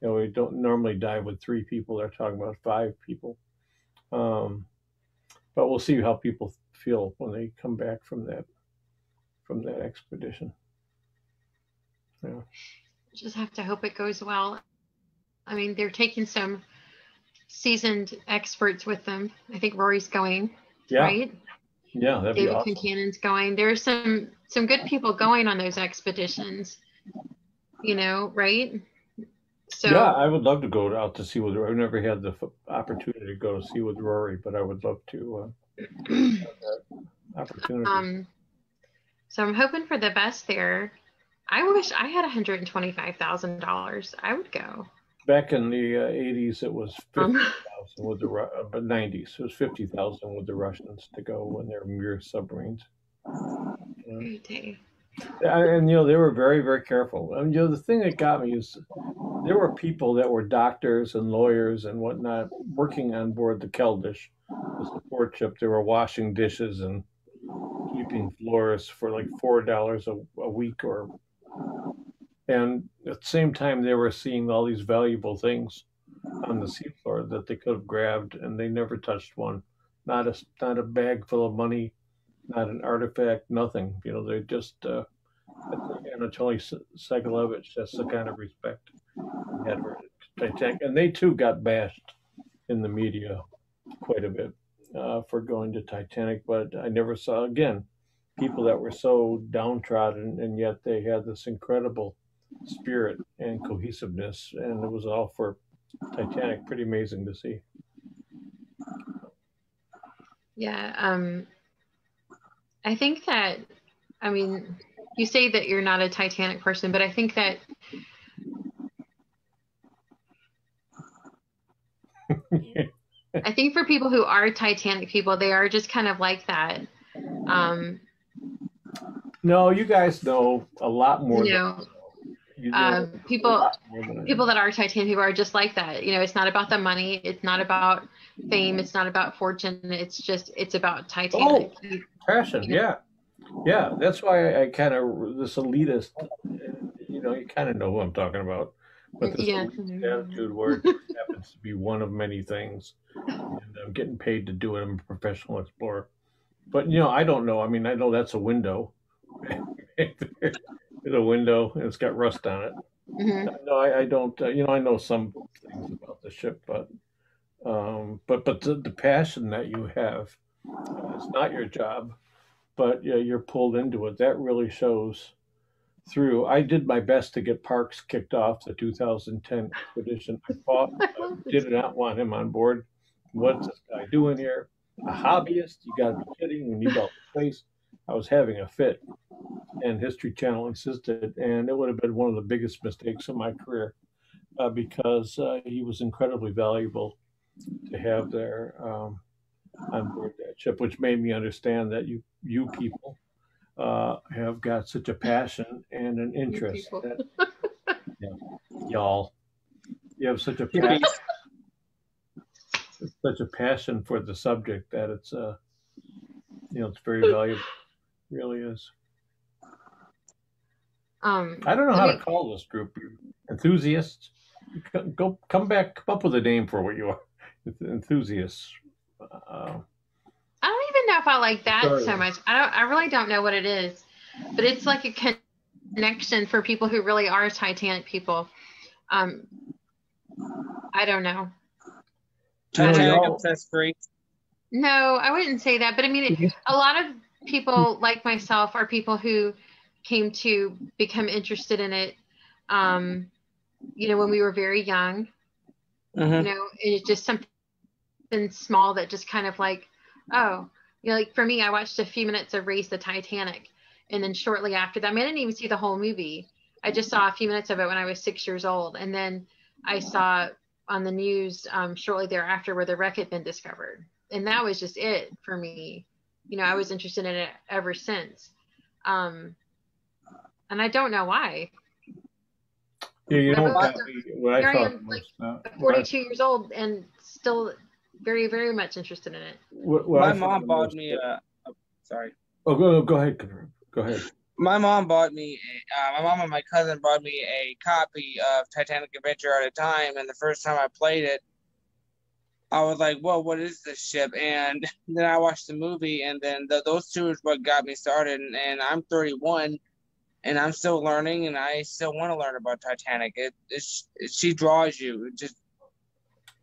You know, we don't normally dive with three people. They're talking about five people. Um, but we'll see how people feel when they come back from that from that expedition. Yeah. Just have to hope it goes well. I mean, they're taking some seasoned experts with them. I think Rory's going, yeah. right? Yeah, that'd David be awesome. going. There's some some good people going on those expeditions. You know, right? So yeah, I would love to go out to sea with. I've never had the opportunity to go to sea with Rory, but I would love to uh, opportunity. Um, so I'm hoping for the best there. I wish I had $125,000. I would go. Back in the uh, 80s, it was 50,000 um, with the uh, but 90s. It was 50,000 with the Russians to go when they're Mir submarines. Yeah. And you know they were very very careful. And you know the thing that got me is there were people that were doctors and lawyers and whatnot working on board the Keldysh, the support ship. They were washing dishes and sweeping floors for like four dollars a week or and at the same time they were seeing all these valuable things on the seafloor that they could have grabbed and they never touched one not a not a bag full of money not an artifact nothing you know they just uh anatoly Sagalevich that's the kind of respect he had for titanic and they too got bashed in the media quite a bit uh, for going to titanic but i never saw again people that were so downtrodden and yet they had this incredible spirit and cohesiveness and it was all for titanic pretty amazing to see. Yeah um i think that i mean you say that you're not a titanic person but i think that i think for people who are titanic people they are just kind of like that um no, you guys know a lot more. You know, you know um, people people that are Titanic people are just like that. You know, it's not about the money. It's not about fame. It's not about fortune. It's just it's about Titanic. Oh, passion. Yeah, yeah. That's why I, kind of this elitist. You know, you kind of know who I'm talking about. But this yeah. attitude where it happens to be one of many things, and I'm getting paid to do it. I'm a professional explorer. But you know, I don't know. I mean, I know that's a window it's a window and it's got rust on it. Mm-hmm. No, I, I don't. Uh, you know, I know some things about the ship, but um, but but the, the passion that you have, it's not your job, but yeah, you're pulled into it. That really shows through. I did my best to get Parks kicked off the 2010 expedition. I fought, I did not want him on board. What's this guy doing here? A hobbyist? You got to be kidding! We need all the place, I was having a fit, and History Channel insisted, and it would have been one of the biggest mistakes of my career uh, because uh, he was incredibly valuable to have there um, on board that ship, which made me understand that you you people uh, have got such a passion and an interest that yeah, y'all you have such a passion, such a passion for the subject that it's uh you know it's very valuable really is. Um, I don't know how to call this group. Enthusiasts. Go come back. Come up with a name for what you are. Enthusiasts. Uh, I don't even know if I like that sorry. so much. I don't. I really don't know what it is, but it's like a connection for people who really are Titanic people. Um, I don't know. Titanic obsessed freak. No, I wouldn't say that, but I mean, it, a lot of people like myself are people who came to become interested in it. Um, you know, when we were very young, Mm-hmm. you know, it's just something small that just kind of like, oh, you know, like for me, I watched a few minutes of Raise the Titanic, and then shortly after that, I, mean, I didn't even see the whole movie. I just saw a few minutes of it when I was six years old, and then I saw on the news um, shortly thereafter where the wreck had been discovered, and that was just it for me. You know, I was interested in it ever since, um, and I don't know why. Yeah, you know what, got what I I thought am, was, uh, what I- 42 years old and still very, very much interested in it. what- what My thought mom bought me a. oh, sorry. Oh, go, go ahead, go ahead. My mom bought me. A, uh, my mom and my cousin bought me a copy of Titanic Adventure Out of Time, and the first time I played it, I was like, "Whoa, what is this ship?" And then I watched the movie, and then the, those two is what got me started. And, and I'm 31, and I'm still learning, and I still want to learn about Titanic. It, it, she draws you. It just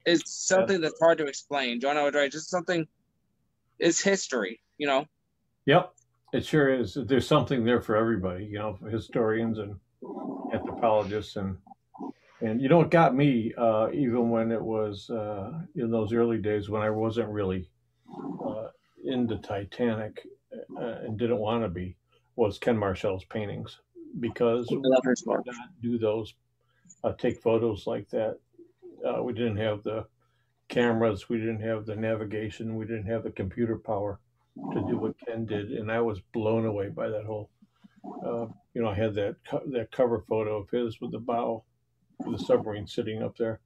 it's something that's hard to explain. John was. Just something. It's history, you know. Yep, it sure is. There's something there for everybody, you know, historians and anthropologists and and you know what got me uh, even when it was uh, in those early days when I wasn't really uh, into Titanic uh, and didn't want to be was Ken Marshall's paintings because I love her we did not do those uh, take photos like that. Uh, we didn't have the cameras, we didn't have the navigation, we didn't have the computer power to do what Ken did, and I was blown away by that whole. Uh, you know, I had that co- that cover photo of his with the bow, with the submarine sitting up there.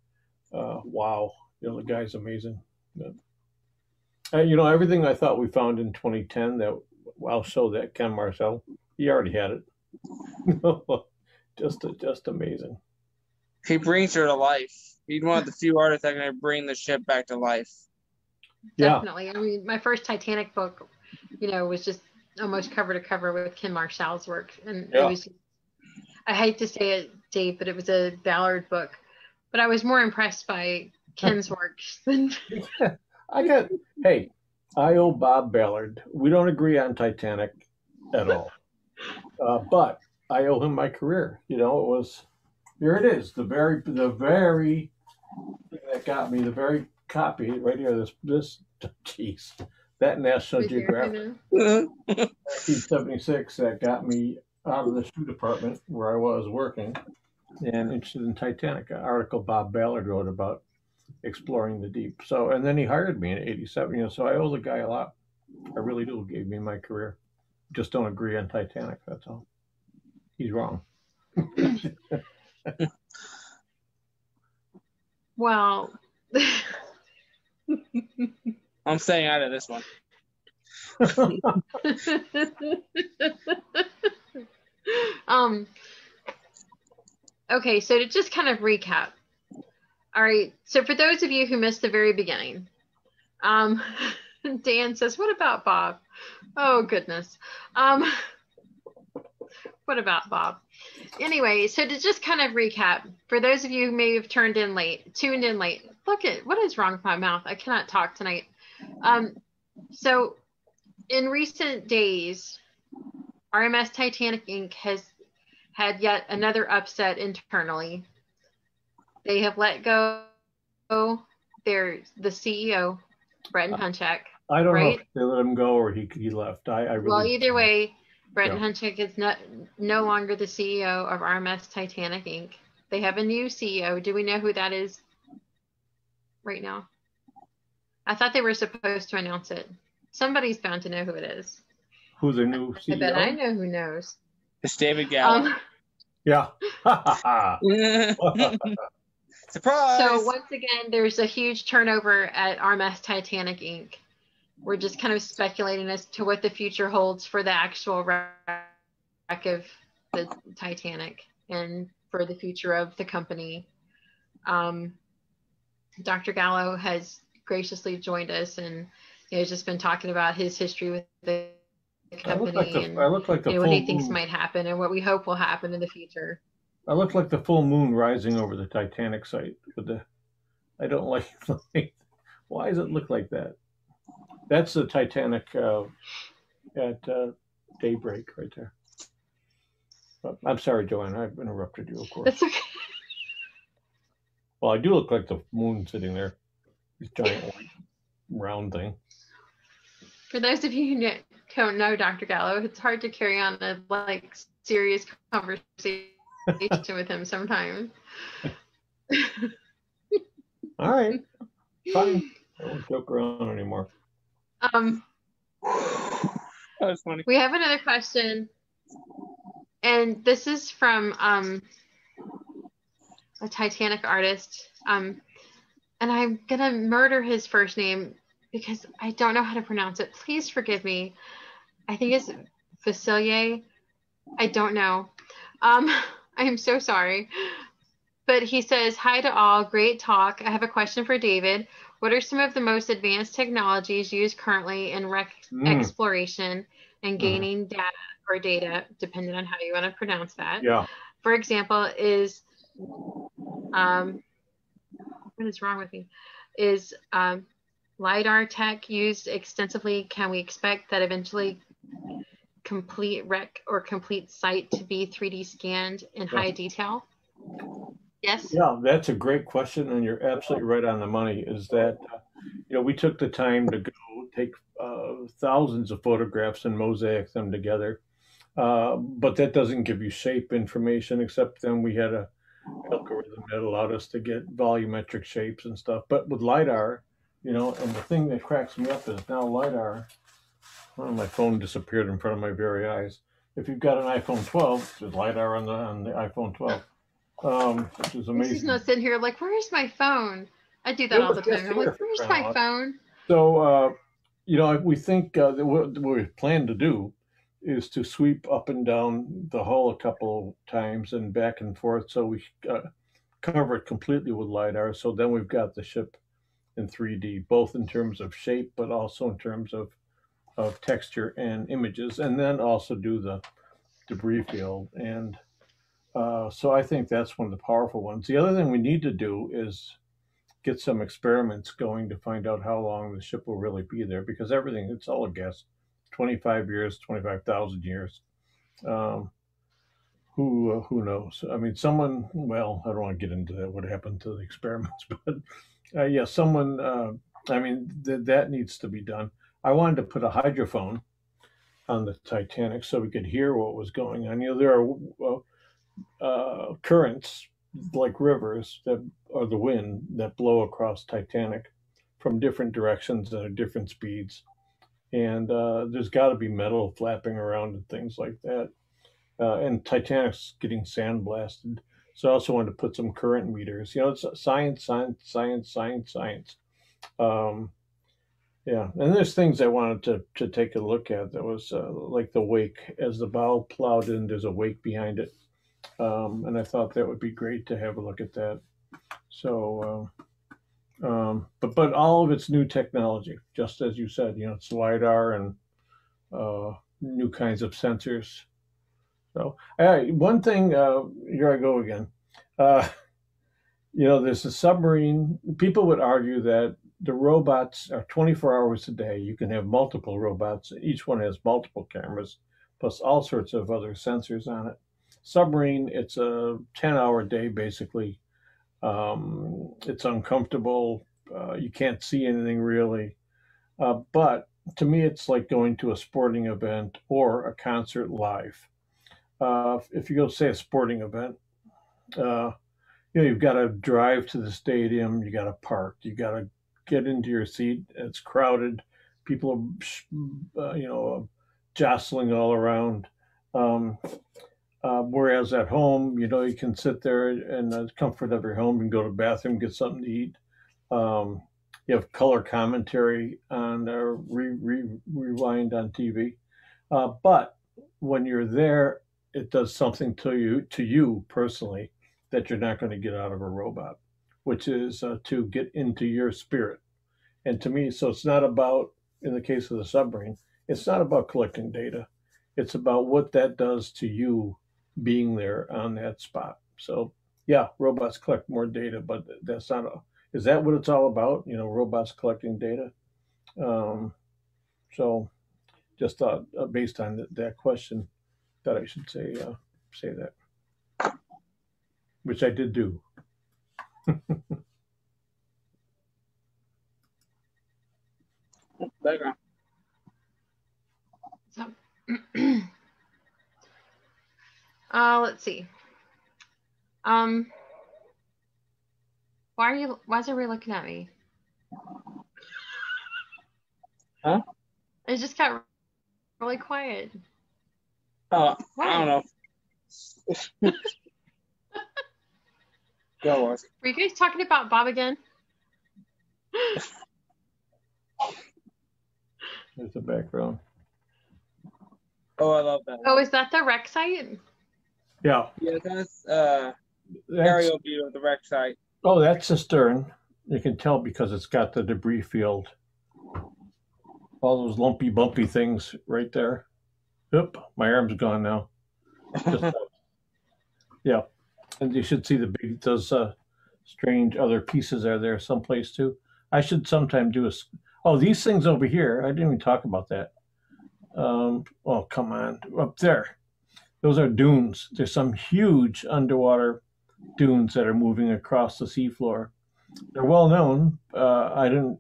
Uh, wow, you know the guy's amazing. But, uh, you know everything I thought we found in 2010 that I'll show that Ken Marshall. He already had it. just just amazing. He brings her to life. He's one of the few artists that can bring the ship back to life. Yeah, Definitely. I mean, my first Titanic book, you know, was just almost cover to cover with Ken Marshall's work, and Yeah. it was. I hate to say it, Dave, but it was a Ballard book. But I was more impressed by Ken's work than I got. Hey, I owe Bob Ballard. We don't agree on Titanic at all, uh, but I owe him my career. You know, it was here. It is the very the very thing that got me the very copy right here. This this jeez that National with Geographic Mhm. 1976 that got me out of the shoe department where I was working and interested in Titanic. An article Bob Ballard wrote about exploring the deep. So, and then he hired me in '87. You know, so I owe the guy a lot. I really do. Gave me my career. Just don't agree on Titanic. That's all. He's wrong. Well, I'm staying out of this one. um. Okay, so to just kind of recap. All right, so for those of you who missed the very beginning, um, Dan says, "What about Bob?" Oh goodness. Um, what about Bob? Anyway, so to just kind of recap, for those of you who may have turned in late, tuned in late, look at what is wrong with my mouth. I cannot talk tonight. Um, so, in recent days, RMS Titanic Inc. has had yet another upset internally. They have let go their the CEO, Bretton Hunchak. I don't know if they let him go or he he left. I, I really. Well, either way, Bretton Yeah. Hunchak is not, no longer the CEO of RMS Titanic Inc. They have a new CEO. Do we know who that is right now? I thought they were supposed to announce it. Somebody's bound to know who it is. Who's their new CEO? I bet I know who knows. It's David Gallo. Um, Yeah. Surprise! so once again, there's a huge turnover at RMS Titanic Inc. We're just kind of speculating as to what the future holds for the actual wreck of the Titanic and for the future of the company. Um, Dr. Gallo has graciously joined us and he has just been talking about his history with the company like the, and I look like the you know, what he thinks moon. might happen and what we hope will happen in the future. I look like the full moon rising over the Titanic site with the. I don't like. why does it look like that? That's the Titanic uh, at uh, daybreak right there. But I'm sorry, Joanne. I've interrupted you, of course. That's okay. Well, I do look like the moon sitting there, this giant round thing. For those of you who don't know Dr. Gallo, it's hard to carry on a like serious conversation with him sometimes. All right, fine. I won't joke around anymore. Um, That was funny. we have another question, and this is from um, a Titanic artist. Um, and I'm gonna murder his first name because I don't know how to pronounce it. Please forgive me. I think it's Facilier. I don't know. Um, I am so sorry. But he says, Hi to all, great talk. I have a question for David. What are some of the most advanced technologies used currently in rec- Mm. exploration and gaining data or data, depending on how you want to pronounce that? Yeah. For example, is um, what is wrong with me? Is um, LiDAR tech used extensively? Can we expect that eventually complete rec or complete site to be 3D scanned in high detail? Yes. Yeah, that's a great question, and you're absolutely right on the money. Is that uh, you know we took the time to go take uh, thousands of photographs and mosaic them together, uh, but that doesn't give you shape information. Except then we had a algorithm that allowed us to get volumetric shapes and stuff. But with lidar, you know, and the thing that cracks me up is now lidar. Well, my phone disappeared in front of my very eyes. If you've got an iPhone 12, there's lidar on the on the iPhone 12, um, which is amazing. He's not sitting here like, where's my phone? I do that It all the time. I'm like, where's my out phone? So, uh, you know, we think uh, that what what we plan to do is to sweep up and down the hull a couple of times and back and forth, so we uh, cover it completely with lidar. So then we've got the ship in 3D, both in terms of shape, but also in terms of of texture and images, and then also do the debris field. And uh, so I think that's one of the powerful ones. The other thing we need to do is get some experiments going to find out how long the ship will really be there because everything it's all a guess. 25 years 25,000 years. Um, who uh, who knows? I mean someone well i don't want to get into that what happened to the experiments but uh, yeah someone uh, i mean th- that needs to be done. I wanted to put a hydrophone on the titanic so we could hear what was going on. You know there are uh, currents like rivers that are the wind that blow across Titanic from different directions and at different speeds. And uh, there's got to be metal flapping around and things like that. Uh, and Titanic's getting sandblasted. So I also wanted to put some current meters. You know, it's science, science, science, science, science. Um, yeah, and there's things I wanted to, to take a look at. That was uh, like the wake. As the bow plowed in, there's a wake behind it um, and I thought that would be great to have a look at that. So, uh, um, but but all of it's new technology, just as you said. You know, it's lidar and uh, new kinds of sensors. So, uh, one thing. Uh, here I go again. Uh, you know, there's a submarine. People would argue that the robots are 24 hours a day. You can have multiple robots. Each one has multiple cameras, plus all sorts of other sensors on it submarine it's a 10 hour day basically. Um, it's uncomfortable uh, you can't see anything really. Uh, but to me it's like going to a sporting event or a concert live. Uh, if you go say a sporting event uh, you know you've got to drive to the stadium you got to park you got to get into your seat it's crowded people are uh, you know jostling all around. Um, uh, whereas at home, you know, you can sit there in the comfort of your home and go to the bathroom, get something to eat. Um, you have color commentary on uh, re, re, rewind on TV. Uh, but when you're there, it does something to you, to you personally, that you're not going to get out of a robot, which is uh, to get into your spirit. And to me, so it's not about, in the case of the submarine, it's not about collecting data. It's about what that does to you being there on that spot. So yeah, robots collect more data, but that's not a, is that what it's all about? You know, robots collecting data. Um, so just thought uh, based on th- that question that I should say, uh, say that, which I did do. Background. So, uh, let's see. Um, why are you? Why is everybody looking at me? Huh? It just got really quiet. Oh, Why? I don't know. Go on. Were you guys talking about Bob again? There's the background. Oh, I love that. Oh, is that the wreck site? Yeah, Yeah, that's uh that's, aerial view of the wreck site. oh, that's the stern. You can tell because it's got the debris field. All those lumpy, bumpy things right there. Oop, my arm's gone now. Just, yeah, and you should see the big those uh, strange other pieces are there someplace too. I should sometime do a. Oh, these things over here. I didn't even talk about that. Um, oh, come on, up there. Those are dunes. There's some huge underwater dunes that are moving across the seafloor. They're well known. Uh, I didn't.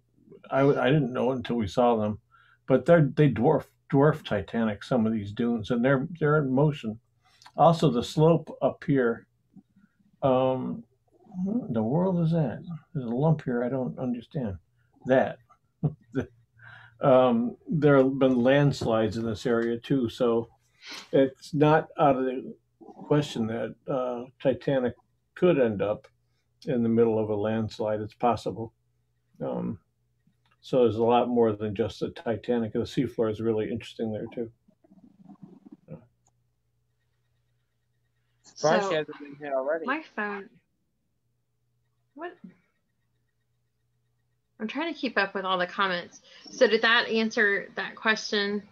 I, I didn't know until we saw them, but they're they dwarf dwarf Titanic. Some of these dunes, and they're they're in motion. Also, the slope up here. Um, the world is that? There's a lump here. I don't understand that. um, there have been landslides in this area too, so it's not out of the question that uh, Titanic could end up in the middle of a landslide. It's possible. Um, so there's a lot more than just the Titanic. The seafloor is really interesting there too. Surprised So- hasn't been hit already. My phone. What? I'm trying to keep up with all the comments. So did that answer that question?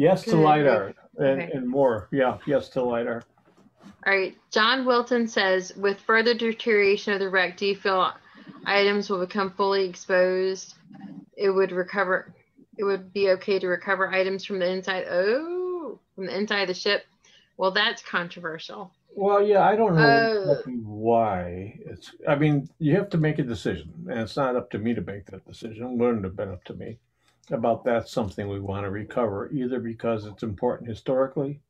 Yes to Good. lidar and, Okay. and more. Yeah, yes to lidar. All right. John Wilton says, with further deterioration of the wreck, do you feel items will become fully exposed? It would recover. It would be okay to recover items from the inside. Oh, from the inside of the ship. Well, that's controversial. Well, yeah, I don't know Uh. exactly why. It's. I mean, you have to make a decision, and it's not up to me to make that decision. It wouldn't have been up to me about that's something we want to recover, either because it's important historically,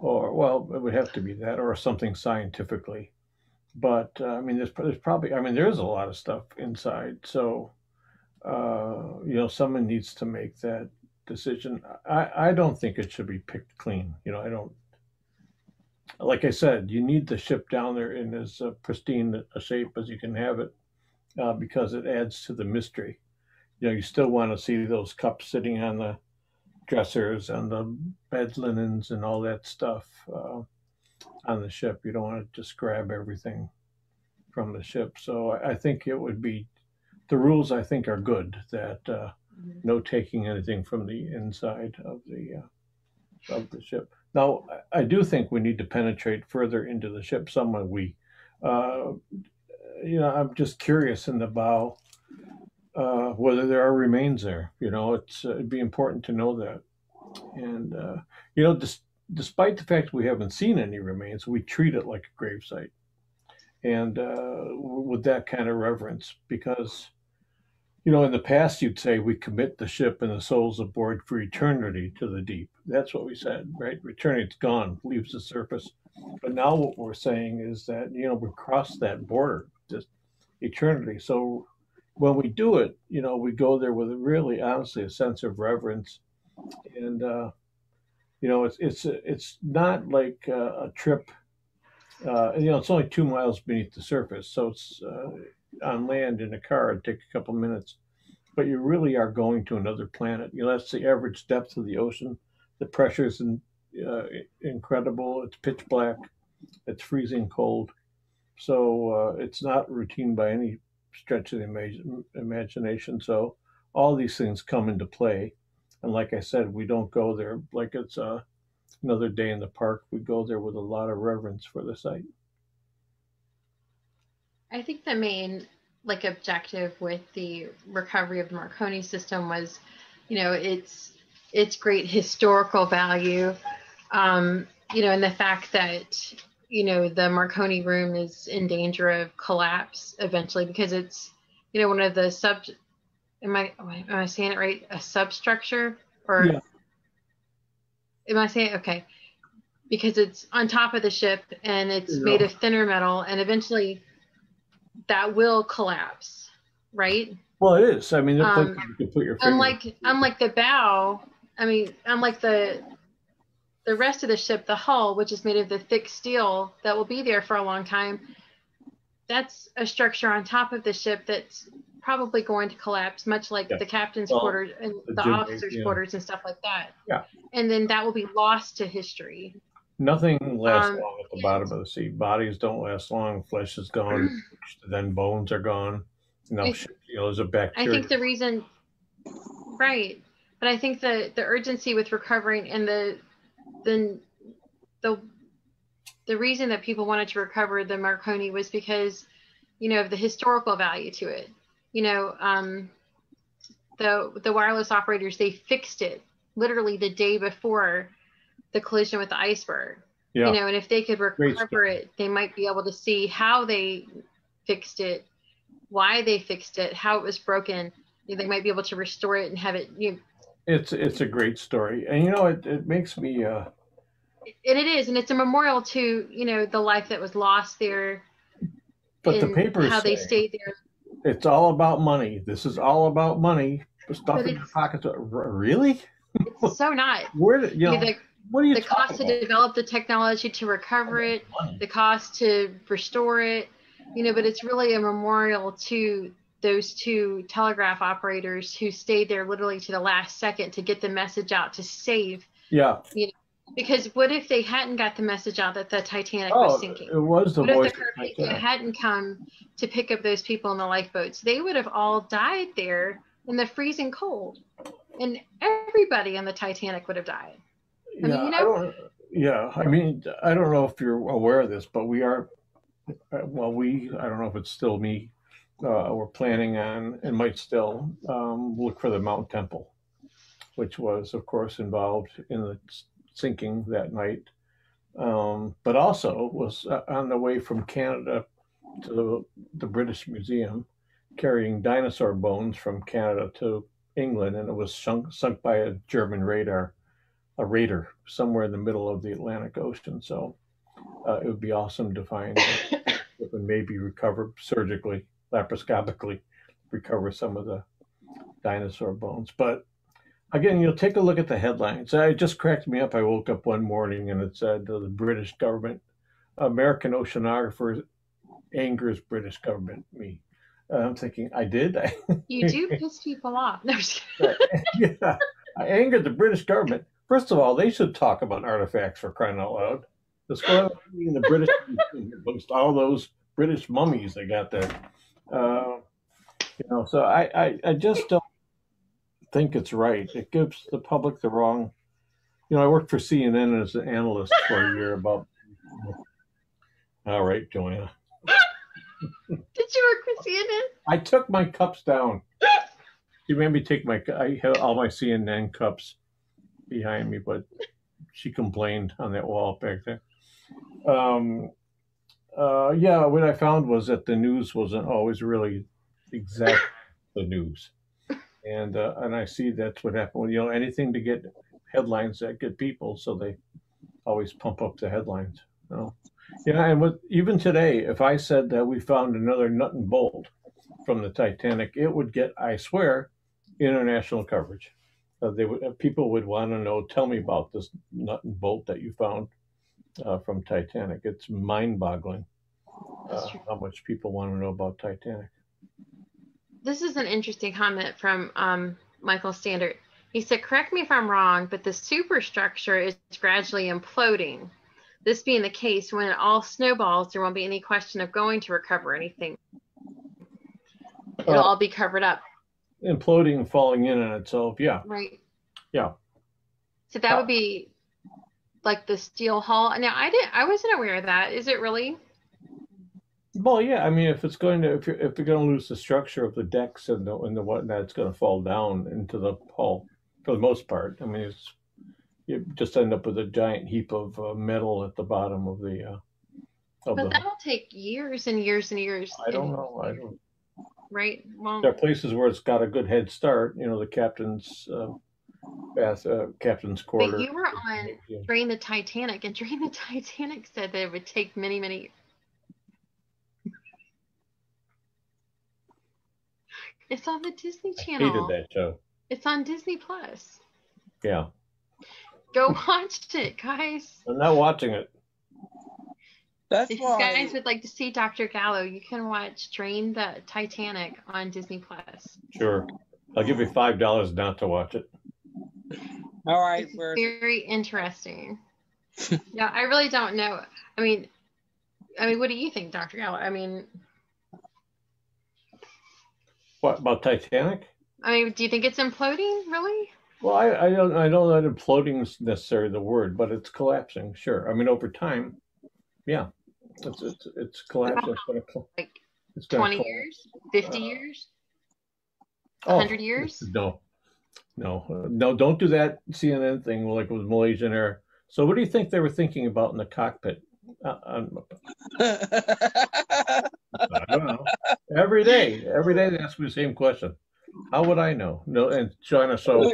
or well, it would have to be that, or something scientifically. But uh, I mean, there's, there's probably. I mean, there's a lot of stuff inside, so uh, you know, someone needs to make that decision. I I don't think it should be picked clean. You know, I don't like I said, you need the ship down there in as uh, pristine a shape as you can have it, uh, because it adds to the mystery. You know, you still want to see those cups sitting on the dressers and the bed linens and all that stuff uh, on the ship. You don't want to just grab everything from the ship. So I, I think it would be the rules. I think are good that uh, no taking anything from the inside of the uh, of the ship. Now, I I do think we need to penetrate further into the ship. Someone we, uh, you know, I'm just curious in the bow uh, whether there are remains there. You know, it's uh, it'd be important to know that. And uh, you know, dis- despite the fact we haven't seen any remains, we treat it like a gravesite, and uh, with that kind of reverence, because you know, in the past, you'd say we commit the ship and the souls aboard for eternity to the deep. That's what we said, right? Eternity's gone, leaves the surface. But now what we're saying is that, you know, we crossed that border, just eternity. So when we do it, you know, we go there with really, honestly, a sense of reverence. And, uh, you know, it's, it's, it's not like a, a trip, uh, you know, it's only two miles beneath the surface. So it's, uh, on land in a car it'd take a couple minutes. But you really are going to another planet. You know that's the average depth of the ocean. The pressure is in, uh, incredible. It's pitch black. It's freezing cold. So uh, it's not routine by any stretch of the imag- imagination so all these things come into play And like I said, we don't go there like it's uh, another day in the park. We go there with a lot of reverence for the site. I think the main like objective with the recovery of the Marconi system was, you know, its its great historical value, um, you know, and the fact that you know the Marconi room is in danger of collapse eventually because it's you know one of the sub. Am I am I saying it right? A substructure or Yeah. am I saying okay? Because it's on top of the ship and it's Yeah. made of thinner metal, and eventually that will collapse, right? Well, it is. I mean, Um, like you can put your unlike unlike the bow i mean unlike the the rest of the ship the hull which is made of the thick steel that will be there for a long time that's a structure on top of the ship that's probably going to collapse much like Yeah. the captain's Well, quarters and the the, officers yeah. quarters and stuff like that Yeah. and then that will be lost to history Nothing lasts Um, long at the bottom of the sea. Bodies don't last long. Flesh is gone. then bones are gone. I- shit, you know there's a I bacteria. think the reason, right, but I think the the urgency with recovering and the the the the reason that people wanted to recover the Marconi was because, you know, of the historical value to it. You know, um, the the wireless operators they fixed it literally the day before the collision with the iceberg. yeah. You know, and if they could recover it, they might be able to see how they fixed it, why they fixed it, how it was broken. They might be able to restore it and have it. You know, It's it's a great story, and you know it, it makes me uh, and it is, and it's a memorial to you know the life that was lost there. but the papers how they say stayed there. it's all about money. This is all about money. Stuff in your pockets. Really? It's so not. Where you know? the what are you the cost talking to develop the technology to recover it, Money. the cost to restore it, you know, but it's really a memorial to those two telegraph operators who stayed there literally to the last second to get the message out to save. Yeah. Because what if they hadn't got the message out that the Titanic Oh, was sinking? it was the What voice if the Carpathia hadn't come to pick up those people in the lifeboats? They would have all died there in the freezing cold, and everybody on the Titanic would have died. I mean, yeah, you I don't, yeah. I mean, I don't know if you're aware of this, but we are. uh, Well, we. I don't know if it's still me. Uh, we're planning on, and might still um, look for the Mount Temple, which was, of course, involved in the sinking that night, um, but also was uh, on the way from Canada to the, the British Museum, carrying dinosaur bones from Canada to England, and it was sunk, sunk by a German radar a raider somewhere in the middle of the Atlantic Ocean. So uh, it would be awesome to find it and maybe recover surgically, laparoscopically, recover some of the dinosaur bones. But again, you'll take a look at the headlines. It just cracked me up. I woke up one morning and it said the British government, American oceanographer angers British government. Me. I'm thinking, I did. You do piss people off. No, I'm just kidding. yeah, I angered the British government. First of all, they should talk about artifacts for crying out loud. Let's go in the British amongst all those British mummies they got there. Uh, you know, so I, I, I just don't think it's right. It gives the public the wrong. You know, I worked for CNN as an analyst for a year about. All right, Joanna. Did you work with CNN? I took my cups down. She made me take my. I had all my CNN cups behind me, but she complained on that wall back there. Um, uh, yeah, what I found was that the news wasn't always really exact the news, and uh, and I see that's what happened. When, You know, anything to get headlines that get people, so they always pump up the headlines. You know? Yeah, and with, even today, if I said that we found another nut and bolt from the Titanic, it would get, I swear, international coverage. Uh, they would, uh, people would want to know. Tell me about this nut and bolt that you found uh, from Titanic. It's mind-boggling uh, how much people want to know about Titanic. This is an interesting comment from um, Michael Standard. He said, correct me if I'm wrong, but the superstructure is gradually imploding. This being the case, when it all snowballs, there won't be any question of going to recover anything. It'll Uh, all be covered up, Imploding and falling in on itself, yeah. right? Yeah. So that Uh, would be like the steel hull. Now I didn't. I wasn't aware of that. Is it really? Well, yeah. I mean, if it's going to, if you're if you're going to lose the structure of the decks and the and the whatnot, it's going to fall down into the hull for the most part. I mean, it's you just end up with a giant heap of uh, metal at the bottom of the uh, of But the. that'll take years and years and years. I don't know. I don't. Right. Well, There are places where it's got a good head start. You know, the captain's uh, bath, uh, captain's quarter. but you were on Yeah. Drain the Titanic, and Drain the Titanic said that it would take many, many. It's on the Disney I Channel. hated that show. It's on Disney Plus. Yeah, Go watch it, guys. I'm not watching it. That's If you guys would like to see Dr. Gallo, you can watch Drain the Titanic on Disney Plus. Sure, I'll give you five dollars not to watch it. All right, It's we're very interesting. yeah, I really don't know. I mean, I mean, what do you think, Dr. Gallo? I mean, What about Titanic? I mean, do you think it's imploding? Really? Well, I, I don't I don't know that imploding is necessarily the word, but it's collapsing. Sure. I mean, over time, yeah, it's it's, it's collapsing. It's going to Like it's going 20 years? 50 Uh, years? Oh, 100 years? No, no, no! Don't do that CNN thing like with Malaysian Air. So, what do you think they were thinking about in the cockpit? Uh, I don't know. Every day, every day they ask me the same question. How would I know? No, and China. So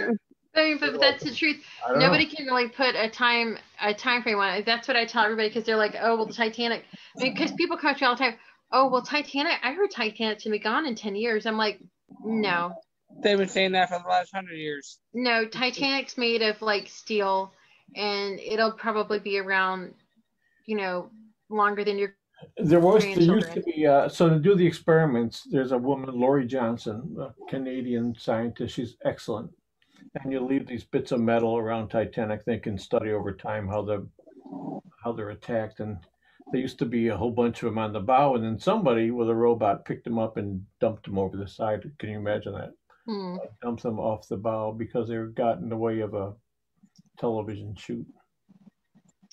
I mean, but, that's the truth. Nobody know. can really put a time a time frame on it. That's what I tell everybody because they're like, oh, well, the Titanic. Because people come to me all the time. Oh, well, Titanic. I heard Titanic's gonna be gone in 10 years. I'm like, no, They've been saying that for the last hundred years. no. Titanic's made of like steel, and it'll probably be around, you know, longer than your. There was there used to be uh, so to do the experiments. There's a woman, Laurie Johnson, a Canadian scientist. She's excellent, and you leave these bits of metal around Titanic. They can study over time how the how they're attacked. And there used to be a whole bunch of them on the bow, and then somebody with a robot picked them up and dumped them over the side. Can you imagine that? Hmm. Dumped them off the bow because they got in the way of a television shoot.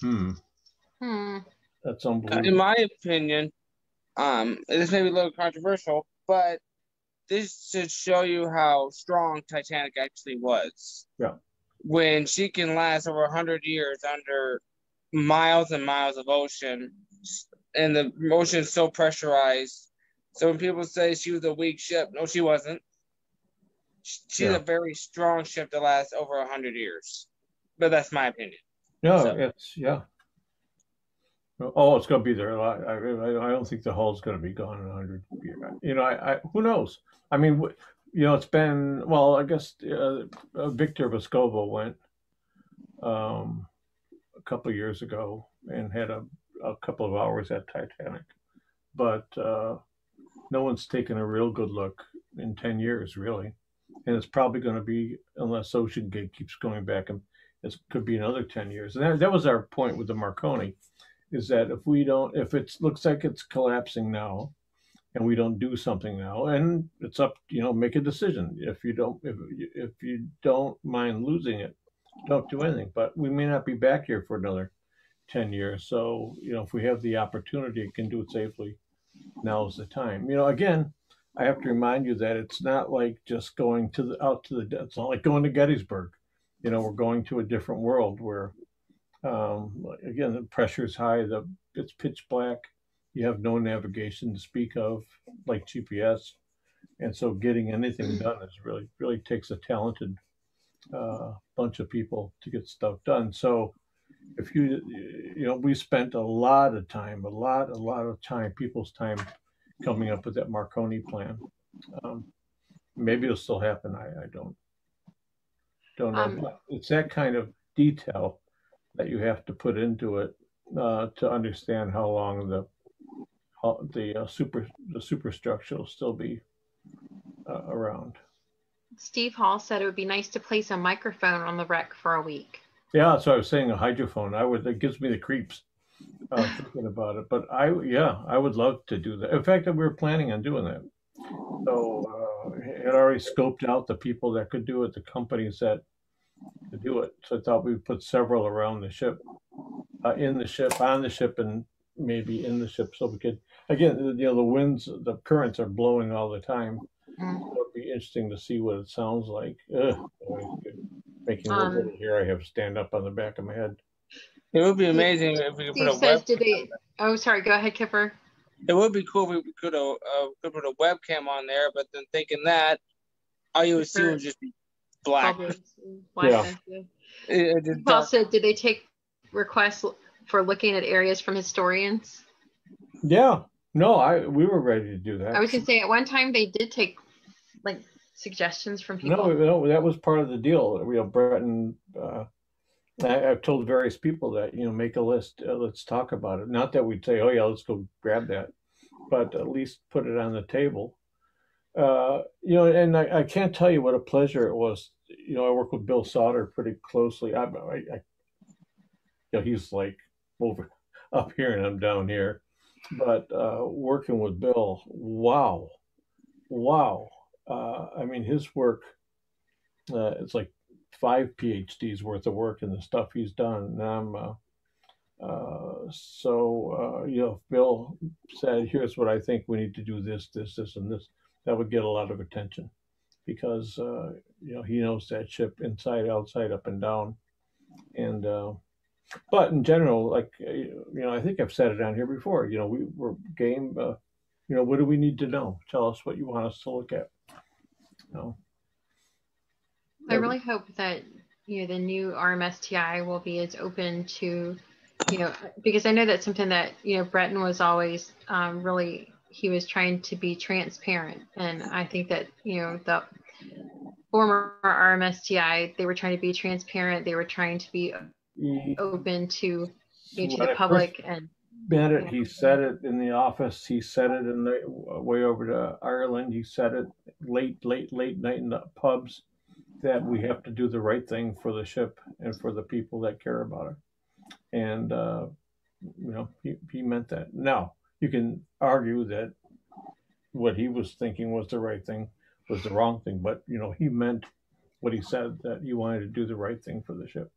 Hmm, Hmm. that's unbelievable. In my opinion, um, this may be a little controversial, but this should show you how strong Titanic actually was. Yeah. When she can last over a hundred years under miles and miles of ocean, and the ocean is so pressurized. So when people say she was a weak ship, no, she wasn't. She's Yeah. a very strong ship to last over a hundred years. But that's my opinion. No, So- it's yeah. Oh, it's going to be there. I, I, I don't think the hull's going to be gone in a hundred years. You know, I, I who knows? I mean, you know, it's been well. I guess uh, uh, Victor Vescovo went um, a couple years ago and had a, a couple of hours at Titanic, but uh, no one's taken a real good look in ten years, really. And it's probably going to be unless OceanGate keeps going back and it could be another 10 years. And that, that was our point with the Marconi is that if we don't, if it looks like it's collapsing now and we don't do something now, and it's up, you know, make a decision. If you don't, if, if you don't mind losing it, don't do anything. But we may not be back here for another 10 years. So, you know, if we have the opportunity, can do it safely, now is the time. You know, again, I have to remind you that it's not like just going to the out to the. It's not like going to Gettysburg. You know, we're going to a different world where, um, again, the pressure is high. The it's pitch black. You have no navigation to speak of, like GPS, and so getting anything done is really really takes a talented uh, bunch of people to get stuff done. So, if you you know, we spent a lot of time, a lot a lot of time, people's time coming up with that Marconi plan. Um, maybe it'll still happen. I, I don't don't know. Um, it's that kind of detail that you have to put into it uh, to understand how long the how the uh, super the superstructure will still be uh, around. Steve Hall said it would be nice to place a microphone on the wreck for a week. Yeah, so I was saying a hydrophone. I would. It gives me the creeps uh, thinking about it. But I, yeah, I would love to do that. In fact, that we were planning on doing that. So uh, had already scoped out the people that could do it, the companies that to do it. So I thought we'd put several around the ship, uh, in the ship, on the ship, and maybe in the ship, so we could. Again, you know, the winds, the currents are blowing all the time. Mm. So it'd be interesting to see what it sounds like. Ugh, making a Um, here, I have stand up on the back of my head. It would be amazing if we could put Steve a says, web. they? Oh, sorry. Go ahead, Kipfer. It would be cool if we could uh, uh, could put a webcam on there, but then thinking that all you would see would just be black. Yeah. It, it Paul said, did they take requests for looking at areas from historians? Yeah, no, I we were ready to do that. I was gonna say at one time they did take like suggestions from people. No, no, that was part of the deal. You know, Bretton uh, I, I've told various people that you know make a list. Uh, let's talk about it. Not that we'd say, oh yeah, let's go grab that, but at least put it on the table. Uh, you know, and I, I can't tell you what a pleasure it was. You know, I work with Bill Sauder pretty closely. I, I, I you know, he's like over up here and I'm down here, but uh, working with Bill, wow, wow. Uh, I mean, his work, uh, it's like five PhDs worth of work in the stuff he's done. And I'm, uh, uh, so, uh, you know, if Bill said, here's what I think we need to do this, this, this, and this, that would get a lot of attention because, uh, you know, he knows that ship inside, outside, up and down. And, uh, but in general, like, you know, I think I've said it on here before, you know, we were game, you know, what do we need to know? Tell us what you want us to look at. You know, I really hope that you know the new RMSTI will be as open to you know because I know that's something that you know Bretton was always um, really he was trying to be transparent. And I think that you know the former RMSTI they were trying to be transparent. They were trying to be open to you know, to the public and met it, he said it in the office. He said it in the way over to Ireland. He said it late, late, late night in the pubs that we have to do the right thing for the ship and for the people that care about it. And uh, you know, he, he meant that. Now you can argue that what he was thinking was the right thing was the wrong thing, but you know, he meant what he said that he wanted to do the right thing for the ship.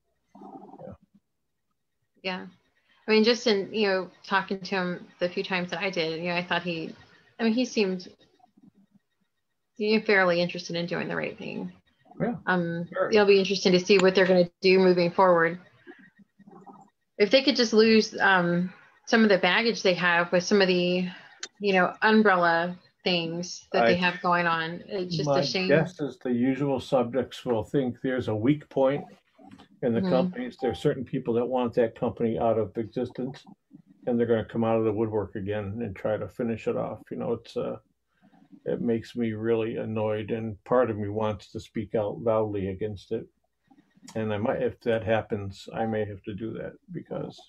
yeah I mean just in you know talking to him the few times that I did you know I thought he I mean he seemed fairly interested in doing the right thing Yeah, um sure. it'll be interesting to see what they're going to do moving forward if they could just lose um some of the baggage they have with some of the you know umbrella things that they have going on it's just a shame My guess is the usual subjects will think there's a weak point in the Mhm. companies. There are certain people that want that company out of existence, and they're going to come out of the woodwork again and try to finish it off. You know, it's uh, it makes me really annoyed, and part of me wants to speak out loudly against it. And I might, if that happens, I may have to do that because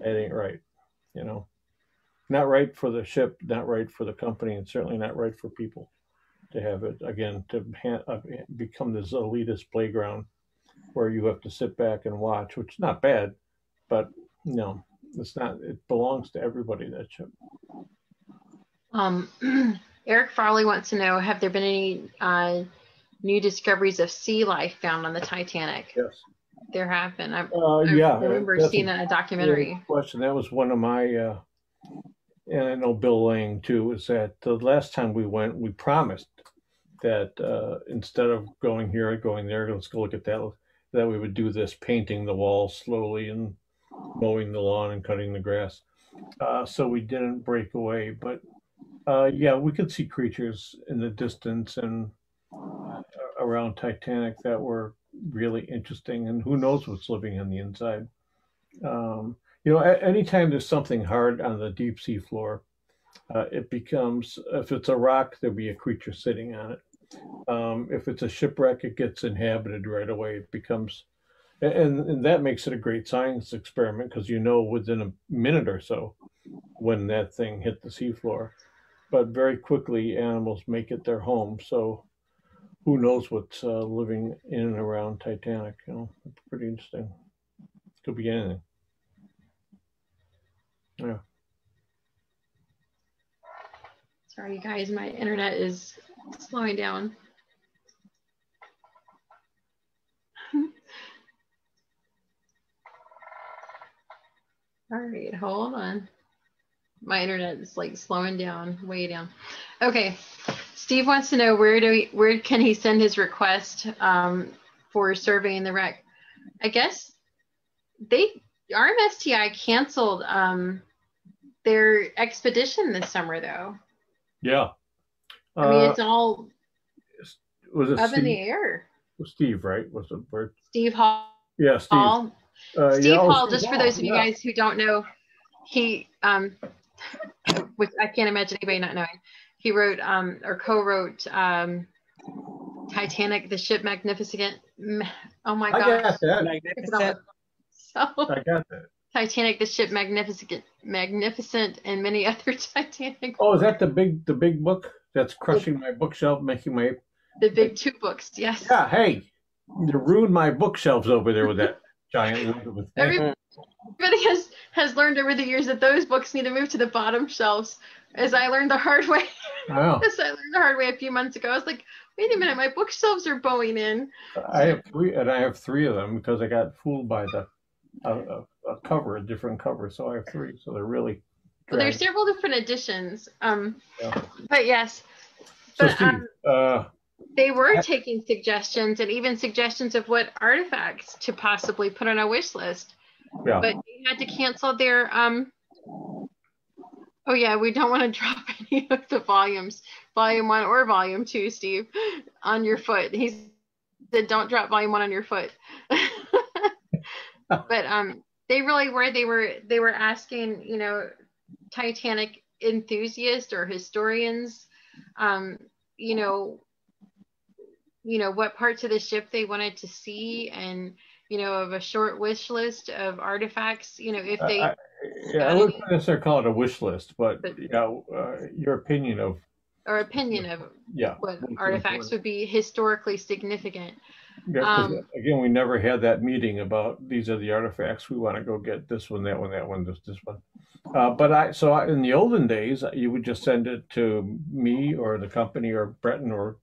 it ain't right. You know, not right for the ship, not right for the company, and certainly not right for people to have it again to ha- uh, become this elitist playground where you have to sit back and watch, which is not bad, but no, it's not. It belongs to everybody. That ship. um eric farley wants to know have there been any uh new discoveries of sea life found on the titanic Yes. there have been i, Uh, I yeah. remember seeing a that in a documentary question. That was one of my, uh, and I know Bill Lange too. Is that the last time we went, we promised that uh, instead of going here and going there, let's go look at that. That we would do this painting the wall slowly and mowing the lawn and cutting the grass. Uh, so we didn't break away, but uh, yeah, we could see creatures in the distance and uh, around Titanic that were really interesting. And who knows what's living on the inside. Um, you know, anytime there's something hard on the deep sea floor, uh, it becomes, if it's a rock, there'll be a creature sitting on it. Um, if it's a shipwreck, it gets inhabited right away. It becomes, and, and that makes it a great science experiment because you know within a minute or so when that thing hit the seafloor but very quickly animals make it their home. So who knows what's uh, living in and around Titanic? You know, it's pretty interesting. Could be anything. Yeah. Sorry, guys, my internet is slowing down. All right, hold on. My internet is like slowing down, way down. Okay, Steve wants to know where do we, where can he send his request um, for surveying the wreck? I guess they RMSTI canceled um, their expedition this summer, though. Yeah. I mean, Uh, it's all was it up in the Steve? air. Steve, right? Was it word? Steve Hall. Yeah, Steve. Uh, Steve yeah, Hall, Steve just for those of you yeah. guys who don't know, he, um, which I can't imagine anybody not knowing, he wrote um, or co-wrote um, Titanic, the ship Magnificent. Oh my I gosh. got that. Magnificent. So I got that. Titanic, the ship Magnificent, Magnificent, and many other Titanic. Oh, is that the big the big book that's crushing my bookshelf, making my The big two books, yes. yeah? Hey, you ruined my bookshelves over there with that giant. Every- Everybody has has learned over the years that those books need to move to the bottom shelves. As I learned the hard way, Wow. as I learned the hard way a few months ago, I was like, wait a minute, my bookshelves are bowing in. I have three, and I have three of them because I got fooled by the a, a, a cover, a different cover. So I have three. So they're really. Well, there's several different editions. Um, Yeah. but yes, So but, Steve, um, uh, they were taking suggestions and even suggestions of what artifacts to possibly put on a wish list. yeah, But they had to cancel their um. Oh yeah, we don't want to drop any of the volumes, volume one or volume two, Steve, on your foot. He said, "Don't drop volume one on your foot." but um, they really were. They were they were asking, you know, Titanic enthusiasts or historians, um, you know, you know what parts of the ship they wanted to see, and you know, of a short wish list of artifacts. You know, if they I, I- yeah, I wouldn't necessarily call it a wish list, but But- yeah, uh, your opinion of or opinion of yeah. what artifacts would be historically significant. Yeah, 'cause, Um, again, we never had that meeting about these are the artifacts we want to go get this one, that one, that one, this this one. Uh, but I so I, in the olden days, you would just send it to me or the company or Bretton or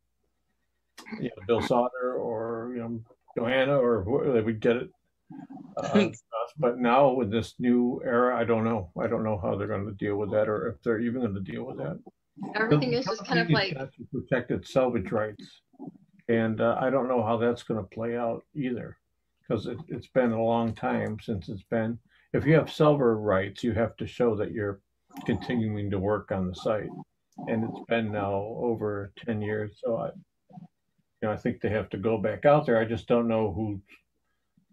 you know, Bill Sauder or you know Johanna or whoever they would get it. Uh, but now with this new era, I don't know. I don't know how they're going to deal with that, or if they're even going to deal with that. Everything is just kind of like protected salvage rights, and uh, I don't know how that's going to play out either, because it, it's been a long time since it's been. If you have salvor rights, you have to show that you're continuing to work on the site, and it's been now over ten years. So I, you know, I think they have to go back out there. I just don't know who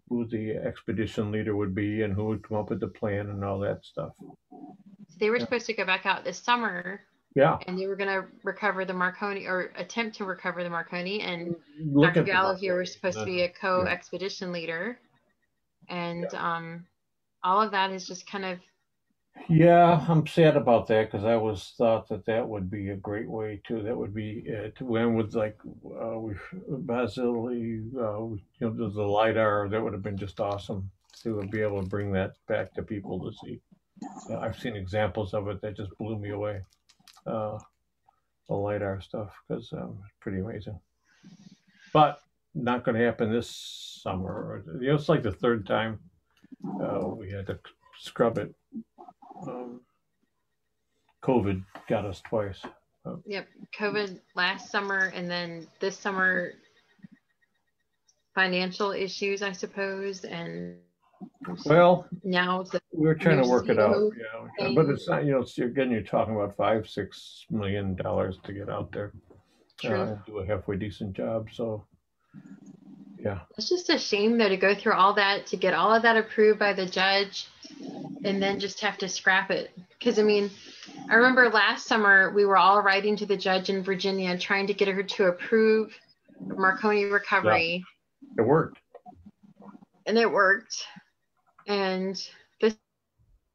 who the expedition leader would be and who would come up with the plan and all that stuff. So they were Yeah. supposed to go back out this summer Yeah, and they were going to recover the Marconi or attempt to recover the Marconi and look Dr. Gallo here was supposed to be a co-expedition leader and um all of that is just kind of Yeah, I'm sad about that because I was thought that that would be a great way too. That would be uh, to end with like uh, we Basili, uh, you know, the, the lidar. That would have been just awesome to be able to bring that back to people to see. Uh, I've seen examples of it that just blew me away. Uh, the lidar stuff because um, it's pretty amazing. But not going to happen this summer. You know, it's like the third time uh, we had to scrub it um, COVID got us twice. yep covid last summer and then this summer financial issues i suppose and Well, now we're trying to work it out, yeah. But it's not, you know, it's, again, you're talking about five, six million dollars to get out there, True. uh, do a halfway decent job. So, yeah, It's just a shame though to go through all that to get all of that approved by the judge and then just have to scrap it. Because I mean, I remember last summer we were all writing to the judge in Virginia trying to get her to approve Marconi recovery, it worked. and it worked. And this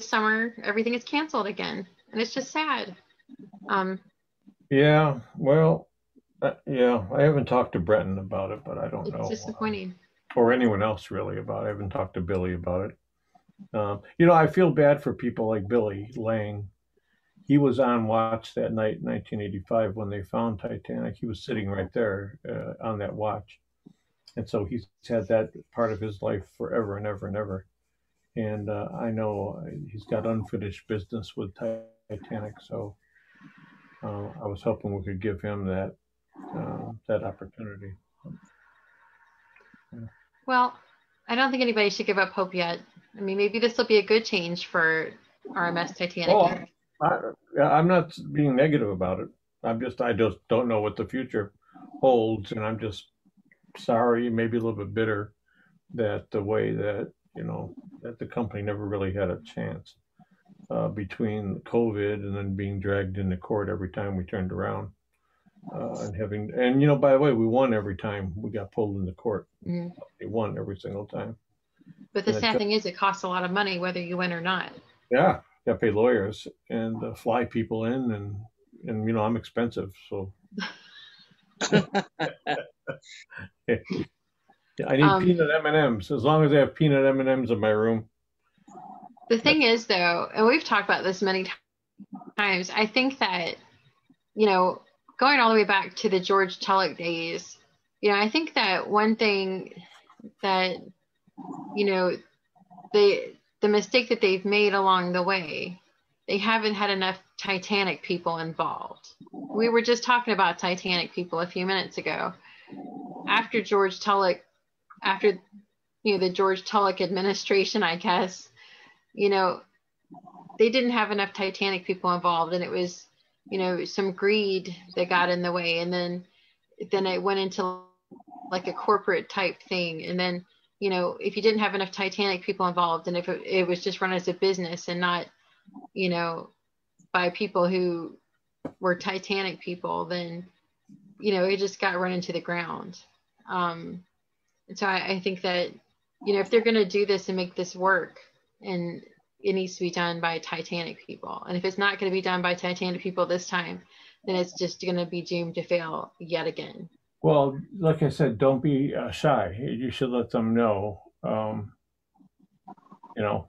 summer everything is canceled again, and it's just sad. Um, Yeah, well, uh, yeah, I haven't talked to Bretton about it, but I don't it's know. disappointing. or anyone else really about it. I haven't talked to Billy about it. Um, you know, I feel bad for people like Billy Lange. He was on watch that night in 1985 when they found Titanic. He was sitting right there uh, on that watch. And so he's had that part of his life forever and ever and ever. and uh, I know he's got unfinished business with Titanic, so uh, I was hoping we could give him that that opportunity. Yeah. Well, I don't think anybody should give up hope yet. I mean, maybe this will be a good change for RMS Titanic. Oh, I, I'm not being negative about it. I'm just I just don't know what the future holds, and I'm just sorry, maybe a little bit bitter that the way that you know that the company never really had a chance uh, between COVID and then being dragged into court every time we turned around. Uh, and having and you know by the way we won every time we got pulled into court mm-hmm. they won every single time but the and sad thing is it costs a lot of money whether you win or not yeah got to pay lawyers and uh, fly people in and and you know i'm expensive so I need um, peanut M and M's. As long as I have peanut M and M's in my room. The thing is, though, and we've talked about this many times. I think that you know, going all the way back to the George Tulloch days, you know, I think that one thing that you know, they the mistake that they've made along the way, they haven't had enough Titanic people involved. We were just talking about Titanic people a few minutes ago. After George Tulloch after you know the George Tulloch administration, I guess, you know, they didn't have enough Titanic people involved, and it was you know some greed that got in the way, and then then it went into like a corporate type thing, and then you know if you didn't have enough Titanic people involved, and if it, it was just run as a business and not you know by people who were Titanic people, then you know it just got run into the ground. Um, and so I, I think that, you know, if they're going to do this and make this work, and it needs to be done by Titanic people. And if it's not going to be done by Titanic people this time, then it's just going to be doomed to fail yet again. Well, like I said, don't be uh, shy. You should let them know. Um, you know,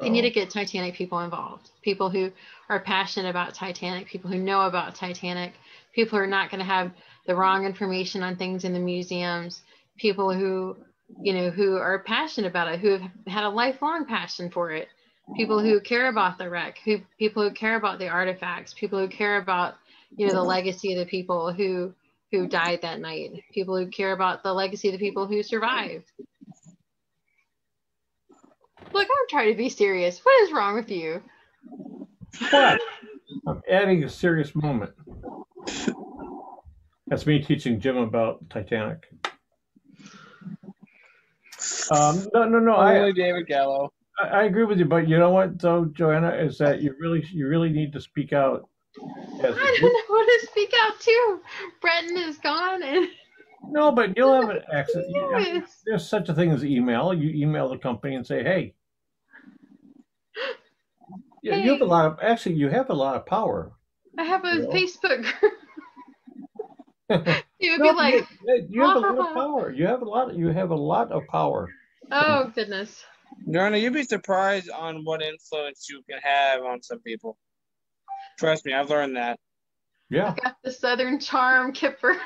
they need to get Titanic people involved. People who are passionate about Titanic, people who know about Titanic, people who are not going to have the wrong information on things in the museums, people who you know who are passionate about it who have had a lifelong passion for it. People who care about the wreck who people who care about the artifacts people who care about you know the legacy of the people who who died that night people who care about the legacy of the people who survived. Look i'm trying to be serious. What is wrong with you? What? I'm adding a serious moment. That's me teaching jim about titanic um, no, no, no. Only I, David Gallo. I, I, agree with you, but you know what, though, Joanna, is that you really, you really need to speak out. I don't know what to speak out to. Bretton is gone, and no, but you'll have an access. You, there's such a thing as email. You email the company and say, "Hey." Yeah, hey. you have a lot of actually. You have a lot of power. I have a you know? Facebook group. you would no, be like, you, you have a lot of power. You have a lot. You have a lot of power. Oh goodness. Garner, you'd be surprised on what influence you can have on some people. Trust me, I've learned that. Yeah. I got the Southern charm, Kipfer.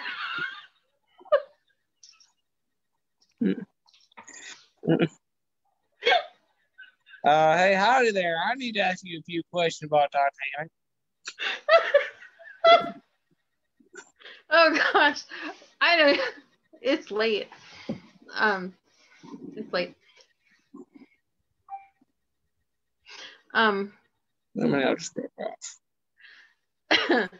uh, hey, howdy there. I need to ask you a few questions about Titanic. Oh gosh, I don't. It's late. Um, it's late. Um. I'm gonna just go off.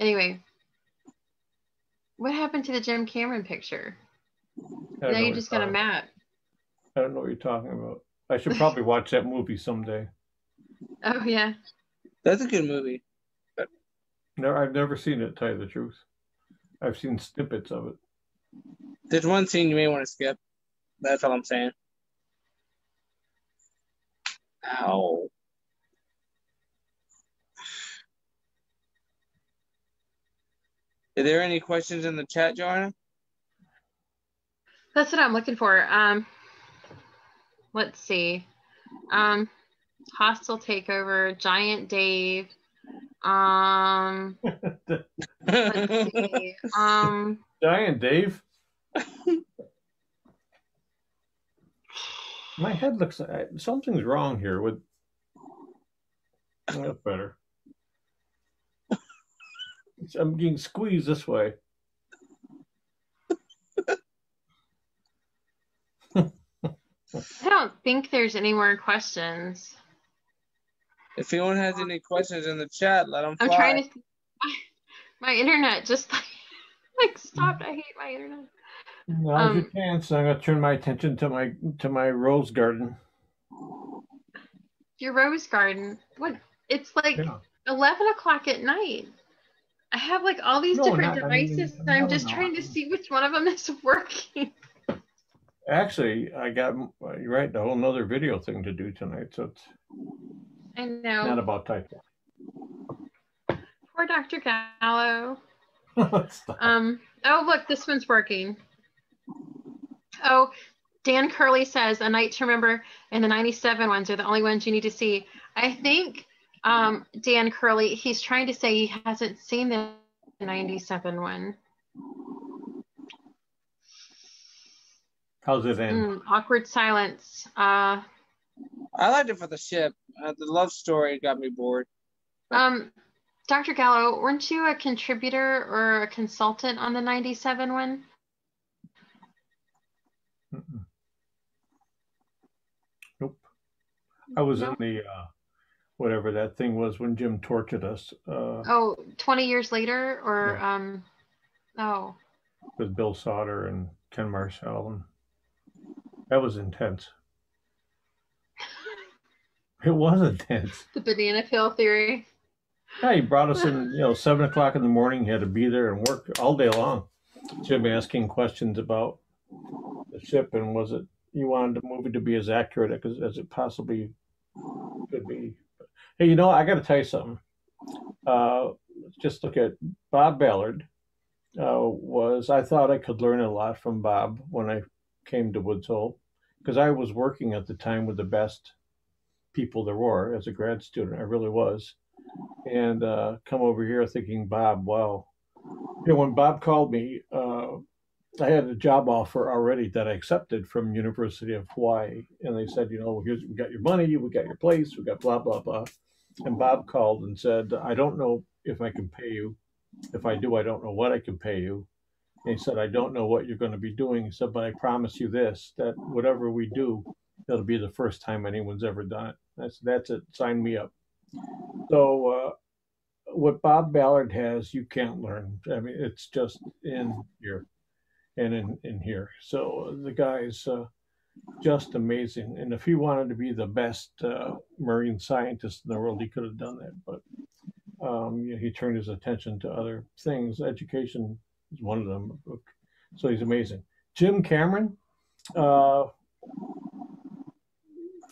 anyway, what happened to the Jim Cameron picture? Now you just got a map. I don't know what you're talking about. I should probably watch that movie someday. Oh yeah. That's a good movie. No, I've never seen it. Tell you the truth, I've seen snippets of it. There's one scene you may want to skip. That's all I'm saying. Ow. Are there any questions in the chat, Joanna? That's what I'm looking for. Um, let's see. Um, Hostile Takeover, Giant Dave, Um, let's see. Um, Giant Dave. My head looks something's wrong here with. That's better. I'm getting squeezed this way. I don't think there's any more questions. If anyone has any questions in the chat, let them fly. I'm trying to. My internet just like stopped. I hate my internet. Now's um, your chance. I'm gonna turn my attention to my to my rose garden. Your rose garden. What? It's like yeah. eleven o'clock at night. I have like all these no, different not, devices, I mean, and I'm just trying to see which one of them is working. Actually, I got you're right. A whole another video thing to do tonight, so it's. I know. Not about typing. Poor Dr. Gallo. um. Oh, look, this one's working. Oh, Dan Curley says A Night to Remember and the 97 ones are the only ones you need to see. I think um, Dan Curley, he's trying to say he hasn't seen the 97 one. How's it end? Mm, awkward silence. Uh, I liked it for the ship. Uh, the love story got me bored. Um, Dr. Gallo, weren't you a contributor or a consultant on the 97 one? Mm-mm. Nope. I was in the uh, whatever that thing was when Jim tortured us. Uh, oh, 20 years later, or yeah. um, oh. With Bill Sauder and Ken Marshall, and that was intense. it was intense. The banana peel theory. Yeah, he brought us in, you know, seven o'clock in the morning. He had to be there and work all day long. Jim asking questions about the ship and was it you wanted the movie to be as accurate as, as it possibly could be. Hey, you know, I got to tell you something. Uh, just look at Bob Ballard. Uh, was I thought I could learn a lot from Bob when I came to Woods Hole because I was working at the time with the best people there were as a grad student. I really was, and uh, come over here thinking, Bob, wow. You know, when Bob called me, uh, I had a job offer already that I accepted from University of Hawaii, and they said, you know, here's we got your money, we got your place, we got blah blah blah. And Bob called and said, I don't know if I can pay you. If I do, I don't know what I can pay you. He said, I don't know what you're going to be doing. He said, but I promise you this: that whatever we do, it'll be the first time anyone's ever done it. That's that's it. Sign me up. So. Uh, what Bob Ballard has, you can't learn. I mean, it's just in here and in, in here. So the guy's uh, just amazing. And if he wanted to be the best uh, marine scientist in the world, he could have done that. But um, you know, he turned his attention to other things. Education is one of them. So he's amazing. Jim Cameron. Uh,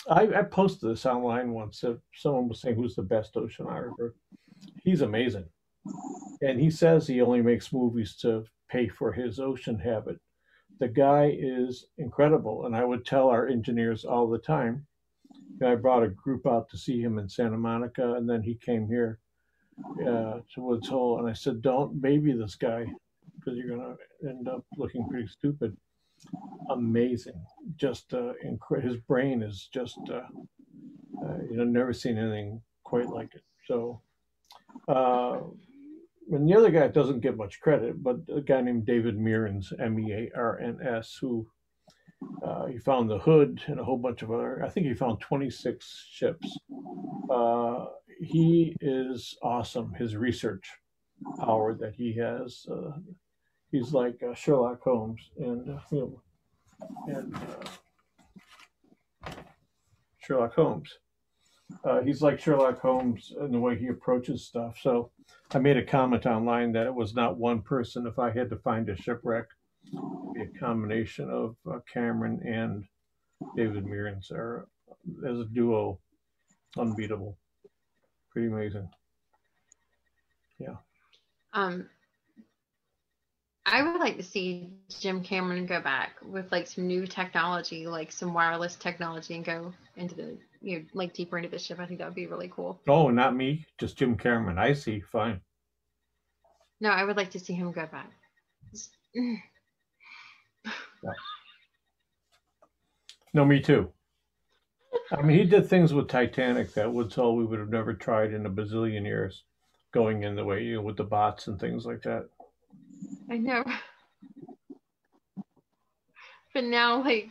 I, I, posted this online once. If someone was saying who's the best oceanographer, he's amazing. And he says he only makes movies to pay for his ocean habit. The guy is incredible, and I would tell our engineers all the time. I brought a group out to see him in Santa Monica, and then he came here uh, to Woods Hole, and I said, "Don't baby this guy, because you're gonna end up looking pretty stupid." Amazing, just uh, inc- his brain is just uh, uh, you know never seen anything quite like it. So uh, and the other guy doesn't get much credit, but a guy named David Mearns, M E A R N S, who uh, he found the hood and a whole bunch of other. I think he found 26 ships. Uh, he is awesome. His research power that he has. Uh, he's like uh, Sherlock Holmes, and uh, you know, and uh, Sherlock Holmes. he's like Sherlock Holmes in the way he approaches stuff. So I made a comment online that it was not one person. If I had to find a shipwreck, be a combination of uh, Cameron and David Mearns are as a duo unbeatable. Pretty amazing. Yeah. Um, I would like to see Jim Cameron go back with like some new technology, like some wireless technology, and go into the you know like deeper into the ship. I think that would be really cool. Oh, not me, just Jim Cameron. I see. Fine. No, I would like to see him go back. No, me too. I mean, he did things with Titanic that Woods Hole we would have never tried in a bazillion years, going in the way you know, with the bots and things like that. I know. But now, like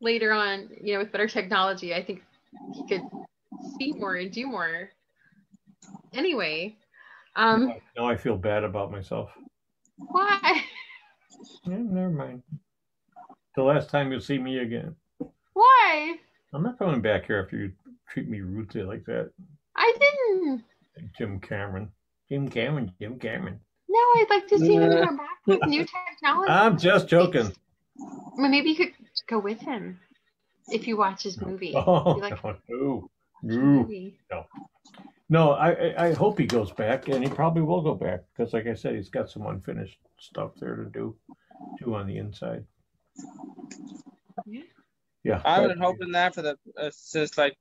later on, you know, with better technology, I think he could see more and do more. Anyway, um, Now I feel bad about myself. why? Yeah, never mind. The last time you'll see me again. Why? I'm not coming back here after you treat me rudely like that. I didn't. Jim Cameron. Jim Cameron. Jim Cameron. No, I'd like to see him go back with new technology. I'm just joking. Well, maybe you could go with him if you watch his movie. Oh, You like no, no, his no. No, I, I- I hope he goes back, and he probably will go back because, like I said, he's got some unfinished stuff there to do, too, on the inside. Yeah. Yeah. I've been hoping that for the uh, since like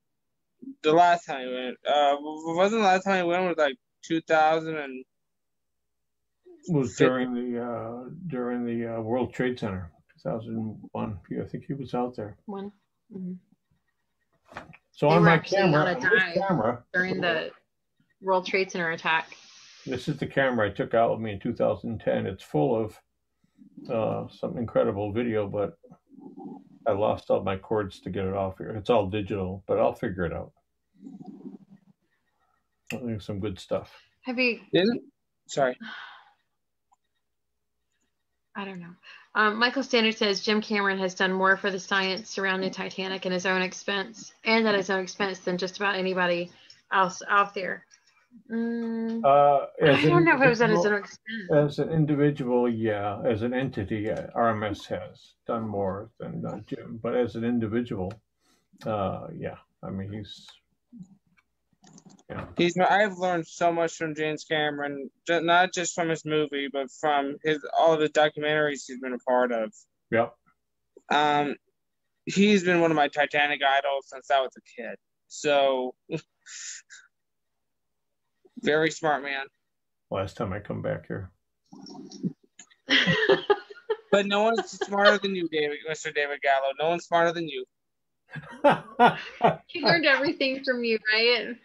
the last time we went. Uh, wasn't the last time we went was like 2000 and was during the uh, during the uh, World Trade Center, 2001. Yeah, I think he was out there. One mhm. So They on were my actually camera, on a on this dive. camera, during the World Trade Center attack. this is the camera I took out with me in 2010. It's full of uh, some incredible video, but I lost all my cords to get it off here. It's all digital, but I'll figure it out. I think some good stuff. Have you? didn't. Sorry. I don't know. Um, Michael Standard says Jim Cameron has done more for the science surrounding Titanic at his own expense and at his own expense than just about anybody else out there. Mm, Uh, I don't know if it was at his own expense. As an individual, yeah. As an entity, uh, RMS has done more than uh, Jim. But as an individual, uh, yeah. I mean, he's He's. I've learned so much from James Cameron, not just from his movie, but from his all of the documentaries he's been a part of. yep. Um, he's been one of my Titanic idols since I was a kid. So, very smart man. Last time I come back here. But no one's smarter than you, David, Mr. David Gallo. No one's smarter than you. he learned everything from you, right?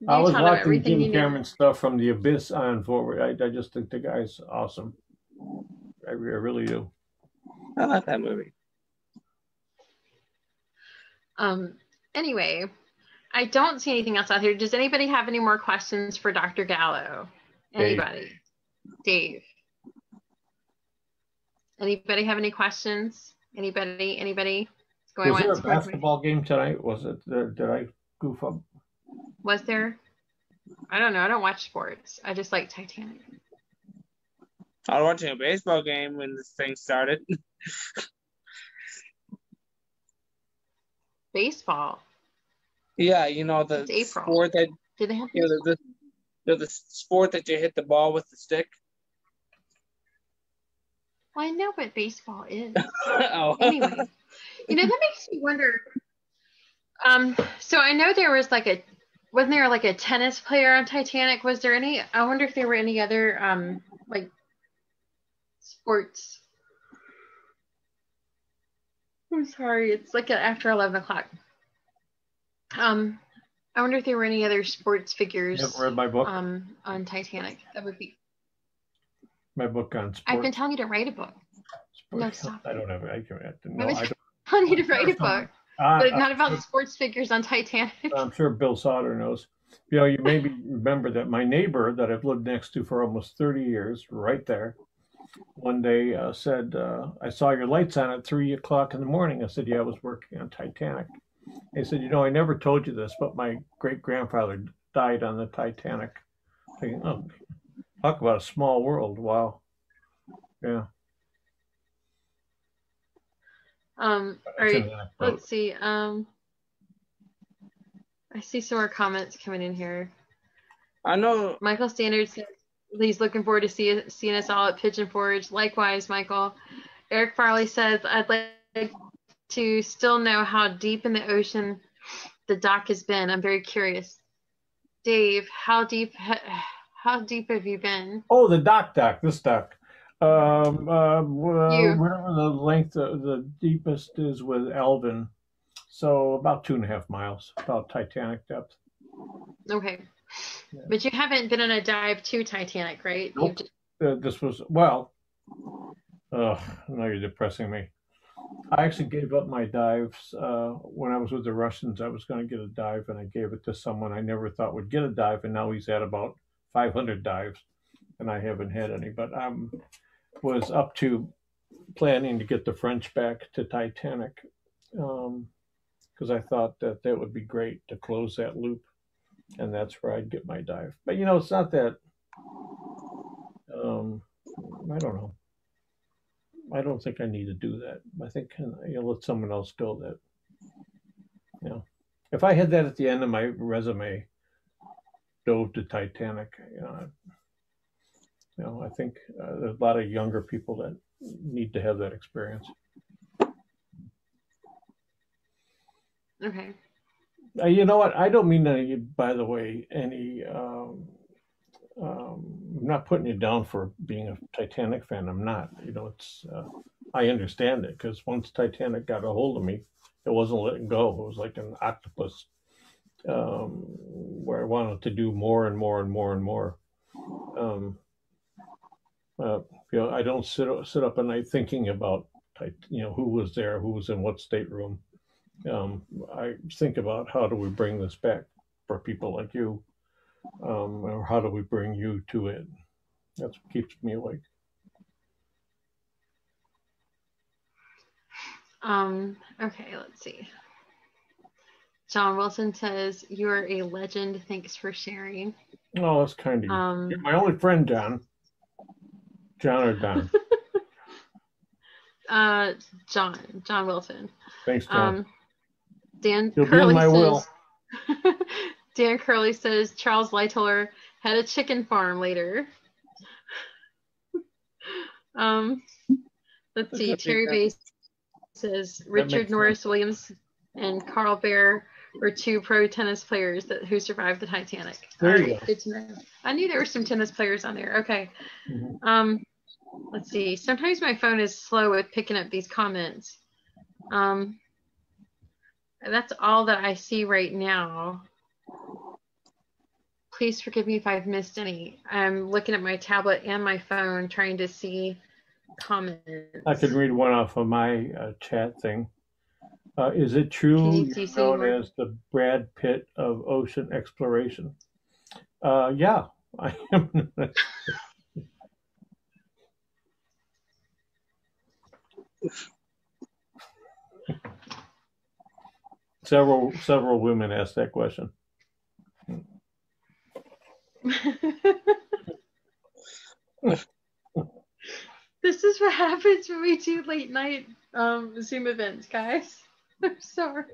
You I was watching everything Jim. Cameron stuff from the abyss on forward. I, I just think the guy's awesome. I, I really do. I like that movie. Um. Anyway, I don't see anything else out here. Does anybody have any more questions for Dr. Gallo? Anybody? Dave. Anybody have any questions? Anybody? Anybody? Going Was there a going twice. basketball game tonight? Was it? Did, did I goof up? Was there? I don't know. I don't watch sports. I just like Titanic. I was watching a baseball game when this thing started. Baseball. yeah, you know the It's April. sport that Did they have? you know the, the the sport that you hit the ball with the stick. Well, I know what baseball is. oh, anyway, you know that makes me wonder. Um, so I know there was like a, wasn't there like a tennis player on Titanic? Was there any? I wonder if there were any other um like sports. I'm sorry, it's like after eleven o'clock. Um, I wonder if there were any other sports figures Haven't read my book. um on Titanic. That would be. my book on sports. I've been telling you to write a book. no, stop. I don't have. I can. No, been I don't. telling you to write a book, Uh, but uh, not about the sports figures on Titanic. I'm sure Bill Sauder knows. You know, you maybe remember that my neighbor that I've lived next to for almost 30 years, right there, one day uh, said, uh, I saw your lights on at three o'clock in the morning. I said, Yeah, I was working on Titanic. He said, You know, I never told you this, but my great grandfather died on the Titanic. Thinking, oh, talk about a small world. Wow. Yeah. Um, all That's right, an anecdote. let's see. Um, I see some more comments coming in here. I know. Michael Standard says he's looking forward to see, seeing us all at Pigeon Forge. Likewise, Michael. Eric Farley says, I'd like to still know how deep in the ocean the doc has been. I'm very curious. Dave, how deep how deep have you been? Oh, the doc doc, this doc. Um, uh, whatever the length, of, the deepest is with Alvin. So about two and a half miles, about Titanic depth. Okay. Yeah. But you haven't been on a dive to Titanic, right? Nope. Uh, this was, well, uh, now you're depressing me. I actually gave up my dives uh, when I was with the Russians. I was going to get a dive, and I gave it to someone I never thought would get a dive, and now he's at about 500 dives, and I haven't had any. But I um, was up to planning to get the French back to Titanic because um, I thought that that would be great to close that loop, and that's where I'd get my dive. But you know, it's not that. Um, I don't know. I don't think I need to do that. I think you know, let someone else go that. You know, if I had that at the end of my resume, dove to Titanic, you know, you know, I think uh, there's a lot of younger people that need to have that experience. Okay. Uh, you know what? I don't mean any, by the way, any um, um, I'm not putting you down for being a Titanic fan. I'm not. You know, it's uh, I understand it because once Titanic got a hold of me, it wasn't letting go. It was like an octopus, um, where I wanted to do more and more and more and more. Um, uh, you know, I don't sit sit up at night thinking about you know who was there, who was in what stateroom. Um, I think about how do we bring this back for people like you um, or how do we bring you to it? That's what keeps me awake. Um, okay, let's see. John Wilson says, You're a legend. Thanks for sharing. Oh, that's kind of you. Um, You're my only friend, John. John or Don? uh, John. John Wilson. Thanks, John. Um, Dan You'll Curley be in my says, will. Dan Curley says Charles Lightoller had a chicken farm later. um, let's see. Terry Bass says Richard Norris sense. Williams and Karl Behr were two pro tennis players that who survived the Titanic. There you right, go. Good to know. I knew there were some tennis players on there. Okay. Mm-hmm. Um, let's see. Sometimes my phone is slow with picking up these comments. Um, that's all that I see right now please forgive me if I've missed any. I'm looking at my tablet and my phone trying to see comments. I could read one off of my uh, chat thing. Uh, is it true you, you're known as the Brad Pitt of ocean exploration? Uh, yeah, I am. several several women asked that question. this is what happens when we do late night um, Zoom events, guys. I'm sorry.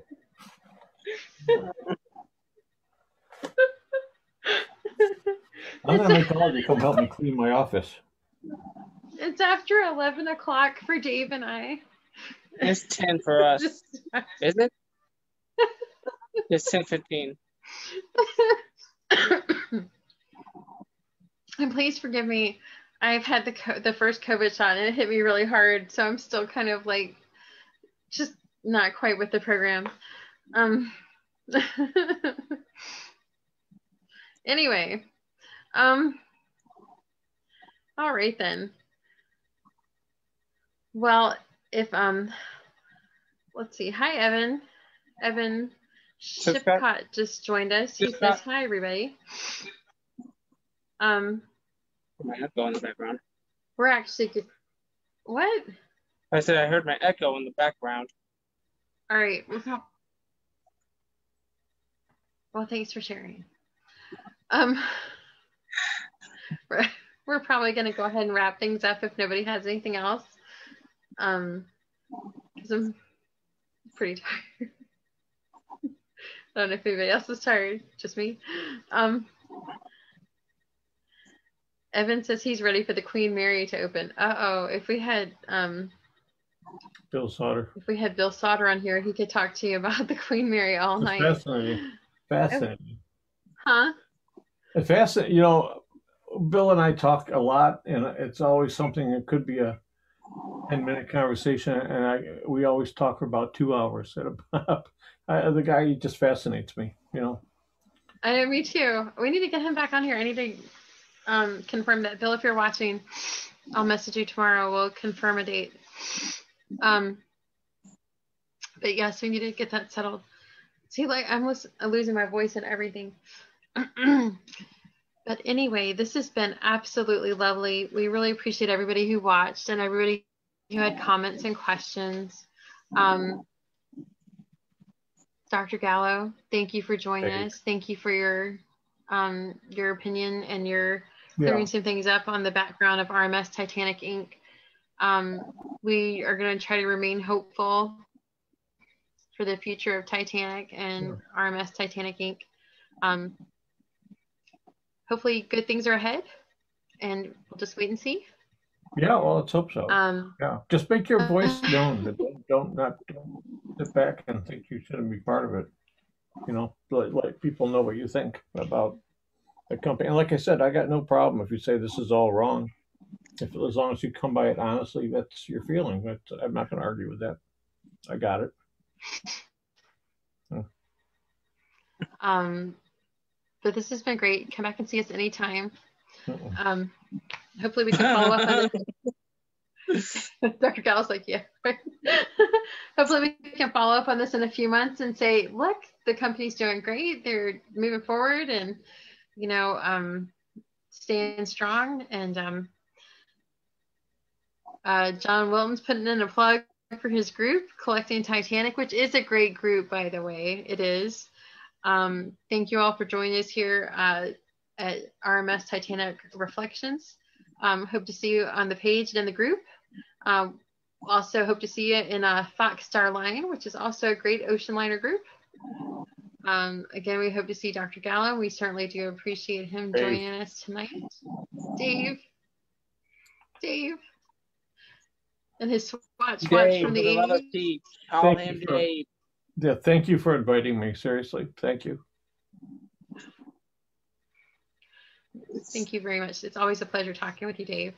I'm gonna make all of you come help me clean my office. It's after eleven o'clock for Dave and I. It's ten for us, isn't it? It's ten fifteen. And please forgive me. I've had the co- the first COVID shot and it hit me really hard, so I'm still kind of like just not quite with the program. Um. anyway, um. All right then. Well, if um, let's see. Hi, Evan. Evan Shipcott just joined us. He says hi, everybody. Um, my echo in the background. We're actually good. What? I said I heard my echo in the background. All right. Well, thanks for sharing. Um, we're, we're probably going to go ahead and wrap things up if nobody has anything else. Um, because I'm pretty tired. I don't know if anybody else is tired, just me. Um, Evan says he's ready for the Queen Mary to open. Uh oh, if we had um, Bill Sauder. if we had Bill Sauder on here, he could talk to you about the Queen Mary all It's night. fascinating. Fascinating. Huh? Fascinating. You know, Bill and I talk a lot, and it's always something that could be a ten minute conversation, and I we always talk for about two hours at a I, the guy just fascinates me. You know. I me too. We need to get him back on here. I need to um, confirm that. Bill, if you're watching, I'll message you tomorrow. We'll confirm a date. Um, but yes, we need to get that settled. See, like I'm losing my voice and everything. but anyway, this has been absolutely lovely. We really appreciate everybody who watched and everybody who had comments and questions. Um, Dr. Gallo, thank you for joining Thank you. us. Thank you for your um, your opinion and your Yeah. clearing some things up on the background of RMS Titanic Inc. Um, we are going to try to remain hopeful for the future of Titanic and RMS Titanic Inc. Um, hopefully, good things are ahead, and we'll just wait and see. Yeah. Well, let's hope so. Um, Yeah, just make your voice known. but Don't, don't not don't sit back and think you shouldn't be part of it. You know, let, let people know what you think about the company. And like I said, I got no problem if you say this is all wrong. If as long as you come by it honestly, that's your feeling. But I'm not going to argue with that. I got it. um, but this has been great. Come back and see us anytime. Um, hopefully, we can follow up on this. Dr. Gallo's like, yeah. hopefully, we can follow up on this in a few months and say, look, the company's doing great. They're moving forward and, you know, um, staying strong. And um, uh, John Wilton's putting in a plug for his group, Collecting Titanic, which is a great group, by the way. It is. Um, thank you all for joining us here uh, at RMS Titanic Reflections. Um, hope to see you on the page and in the group. Um, also hope to see you in a Fox Star Line, which is also a great ocean liner group. Um, again, we hope to see Dr. Gallo. We certainly do appreciate him Dave. joining us tonight. Dave. Dave. And his Swatch watch Dave from the a lot of 80s. Call Thank him you for- Dave. Yeah, thank you for inviting me. Seriously, thank you. Thank you very much. It's always a pleasure talking with you, Dave.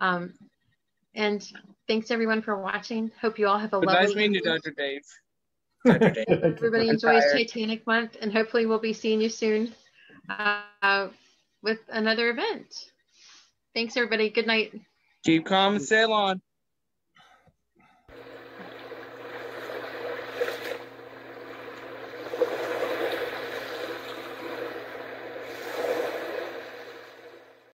Um, and thanks everyone for watching. Hope you all have a But lovely nice meeting you, evening. Dr. Dave. Dr. Dave. Everybody enjoys tired. Titanic month, and hopefully we'll be seeing you soon uh, with another event. Thanks, everybody. Good night. Keep calm and sail on.